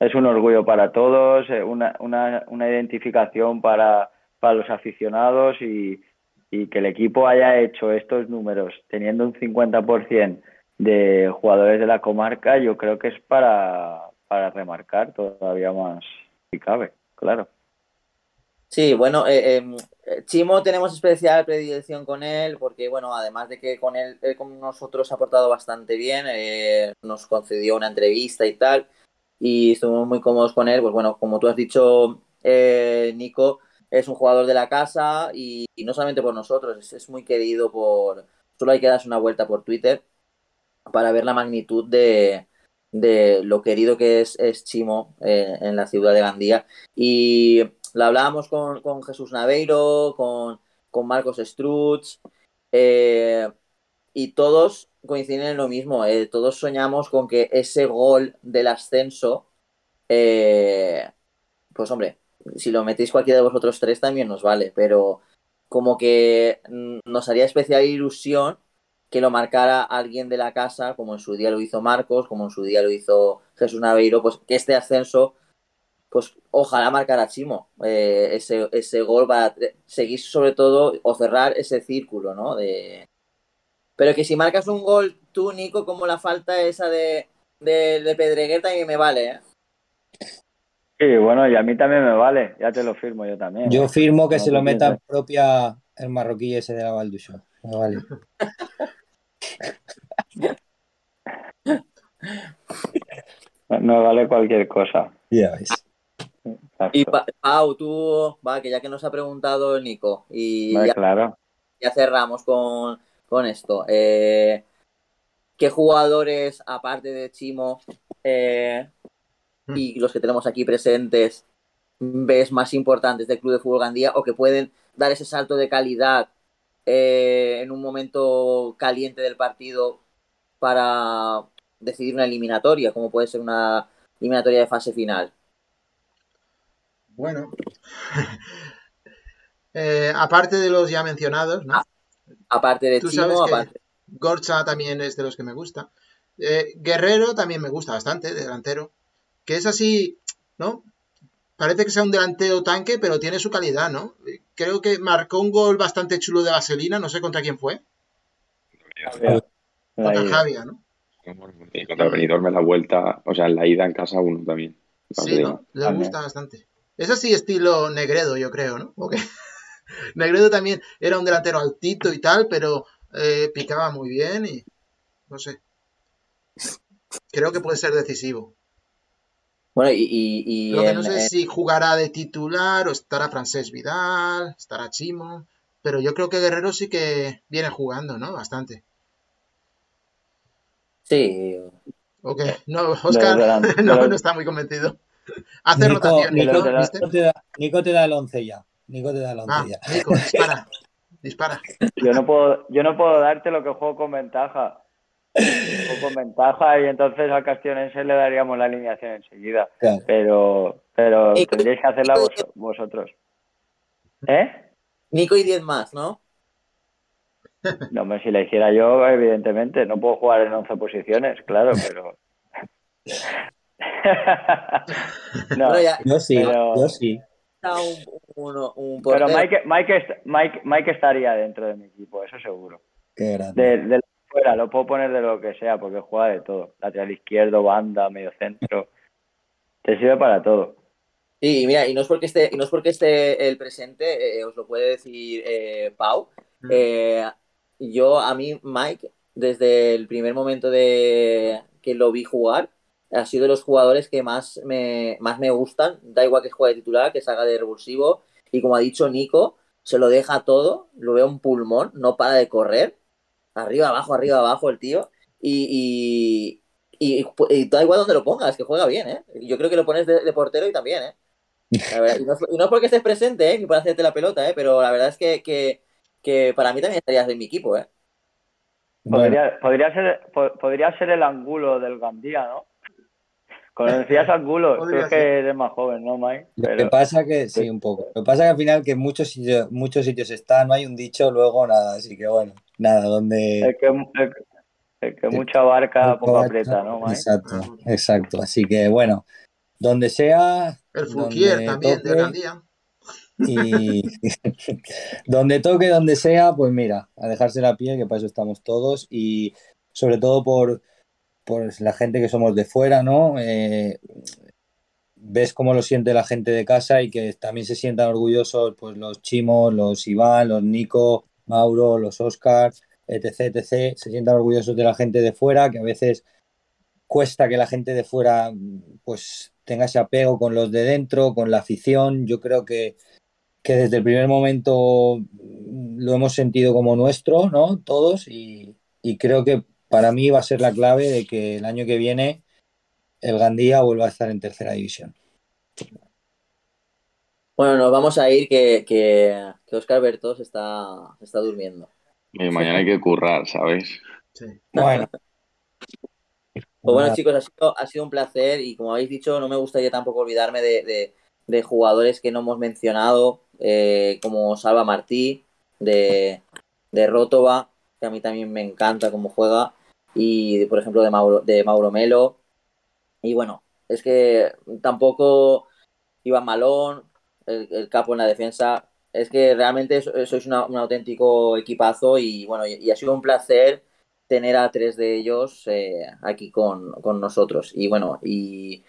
es un orgullo para todos, eh, una, una, una identificación para, para los aficionados y, y que el equipo haya hecho estos números teniendo un 50% de jugadores de la comarca, yo creo que es para, para remarcar todavía más si cabe, claro. Sí, bueno, eh, eh, Chimo tenemos especial predilección con él porque, bueno, además de que con él, con nosotros ha portado bastante bien, eh, nos concedió una entrevista y tal, y estuvimos muy cómodos con él. Pues bueno, como tú has dicho, Nico es un jugador de la casa y, y no solamente por nosotros, es, es muy querido por... Solo hay que darse una vuelta por Twitter para ver la magnitud de, de lo querido que es, es Chimo eh, en la ciudad de Gandía. Y la hablábamos con, con Jesús Naveiro, con, con Marcos Struts, eh, y todos coinciden en lo mismo. eh, todos soñamos con que ese gol del ascenso, pues hombre, si lo metéis cualquiera de vosotros tres también nos vale, pero como que mm, nos haría especial ilusión que lo marcara alguien de la casa, como en su día lo hizo Marcos, como en su día lo hizo Jesús Naveiro, pues que este ascenso pues ojalá marcar a Chimo eh, ese, ese gol para seguir sobre todo o cerrar ese círculo, ¿no? De... Pero que si marcas un gol tú, Nico, como la falta esa de, de, de Pedreguer también me vale, ¿eh? Sí, bueno, y a mí también me vale, ya te lo firmo yo también. Yo ¿eh? firmo que No, se lo meta piensas. propia el marroquí ese de la Valducho. Me vale. [laughs] No, no vale cualquier cosa. Ya ves. Exacto. Y Pa- Pau, tú, va, que ya que nos ha preguntado Nico, y ya, Claro. ya cerramos con, con esto. eh, ¿Qué jugadores, aparte de Chimo eh, y los que tenemos aquí presentes, ves más importantes del Club de Fútbol Gandía o que pueden dar ese salto de calidad eh, en un momento caliente del partido para decidir una eliminatoria, como puede ser una, eliminatoria de fase final. Bueno, [laughs] eh, aparte de los ya mencionados, ¿no? Aparte de Chimo, aparte- Gorcha también es de los que me gusta. Eh, Guerrero también me gusta bastante, de delantero. Que es así, ¿no? Parece que sea un delantero tanque, pero tiene su calidad, ¿no? Creo que marcó un gol bastante chulo de vaselina, no sé contra quién fue. Contra. Javia, ¿no? Y contra el Benidorm en la vuelta, o sea, en la ida en casa uno también. Sí, ¿no? Le gusta bastante. Es así estilo Negredo, yo creo, ¿no? ¿O qué? [laughs] Negredo también era un delantero altito y tal, pero eh, picaba muy bien y no sé. Creo que puede ser decisivo. Bueno, y, y, y Lo que en- no sé si jugará de titular o estará Francés Vidal, estará Chimo, pero yo creo que Guerrero sí que viene jugando, ¿no? Bastante. Sí, ¿O qué? No, Oscar [laughs] no, está muy convencido. Hace Nico, rotaciones, Nico-. Nico te da, Nico te da el 11 ya. Nico te da el 11 Ah, ya. Nico, dispara. Dispara. Yo no puedo, yo no puedo darte lo que juego con ventaja. Juego con ventaja y entonces al Castionense le daríamos la alineación enseguida. Claro. Pero, pero tendréis que hacerla vos- vosotros. ¿Eh? Nico y 10 más, ¿no? No, hombre, si la hiciera yo, evidentemente, no puedo jugar en 11 posiciones, claro, pero... [laughs] no, Bueno, ya Yo sí, Pero- yo sí. está un, un, un pero. Mike, Mike, Mike, Mike estaría dentro de mi equipo, eso seguro. Qué grande. De, de fuera, lo puedo poner de lo que sea, porque juega de todo. Lateral izquierdo, banda, medio centro. Te sirve para todo. Sí, y mira, y no es porque esté, y no es porque esté el presente, eh, os lo puede decir eh, Pau. Mm. Eh, yo, a mí, Mike, desde el primer momento de que lo vi jugar, ha sido de los jugadores que más me, más me gustan. Da igual que juegue de titular, que salga de revulsivo. Y como ha dicho Nico, se lo deja todo, lo veo un pulmón, no para de correr. Arriba, abajo, arriba, abajo el tío. Y, y, da igual donde lo pongas, que juega bien, ¿eh? Yo creo que lo pones de, portero y también, ¿eh? Y, no, y porque estés presente, ¿eh? Ni para hacerte la pelota, ¿eh? Pero la verdad es que, que para mí también estarías en mi equipo, ¿eh? Bueno, Podría, podría, ser, po- podría ser el ángulo del Gandía, ¿no? Conocías Angulo, [laughs] tú Podría es que eres más joven, ¿no, Mike? lo que pasa que, sí, un poco. Lo que pasa que al final que en muchos sitios, muchos sitios está, no hay un dicho, luego nada, así que bueno, nada, donde... el que, el, el que mucha barca poco aprieta, ¿no, Mike? Exacto, exacto. Así que bueno, donde sea, El donde también, de Gandía. Y [laughs] donde toque, donde sea, pues mira, a dejarse la piel, que para eso estamos todos, y sobre todo por, por la gente que somos de fuera, ¿no? Eh, ves cómo lo siente la gente de casa y que también se sientan orgullosos, pues los Chimos, los Iván, los Nico, Mauro, los Oscar, etc, etc, se sientan orgullosos de la gente de fuera, que a veces cuesta que la gente de fuera pues tenga ese apego con los de dentro, con la afición. Yo creo que, que desde el primer momento mm, lo hemos sentido como nuestro, ¿no? Todos, y, y creo que para mí va a ser la clave de que el año que viene el Gandía vuelva a estar en tercera división. Bueno, nos vamos a ir que, que, que Oscar Bertos está, está durmiendo. Y mañana hay que currar, ¿sabes? Sí. Bueno. Pues bueno, chicos, ha sido, ha sido un placer y como habéis dicho, no me gustaría tampoco olvidarme de, de- de jugadores que no hemos mencionado, eh, como Salva Martí, de, de Rótova, que a mí también me encanta cómo juega, y por ejemplo de Mauro, de Mauro Melo. Y bueno, es que tampoco Iván Malón, el, capo en la defensa, es que realmente so- sois un auténtico equipazo y bueno, y, y ha sido un placer tener a tres de ellos eh, aquí con, con nosotros. Y bueno, y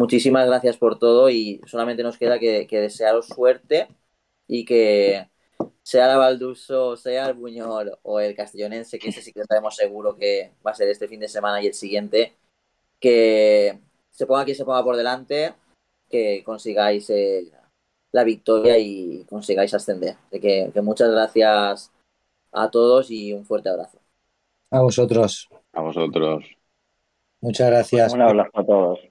muchísimas gracias por todo y solamente nos queda que, que desearos suerte y que sea la Valduso, sea el Buñol o el Castellonense, que ese sí que sabemos seguro que va a ser este fin de semana y el siguiente, que se ponga quien se ponga por delante, que consigáis eh, la victoria y consigáis ascender. Así que, que muchas gracias a todos y un fuerte abrazo. a vosotros. A vosotros. Muchas gracias. Un abrazo a todos.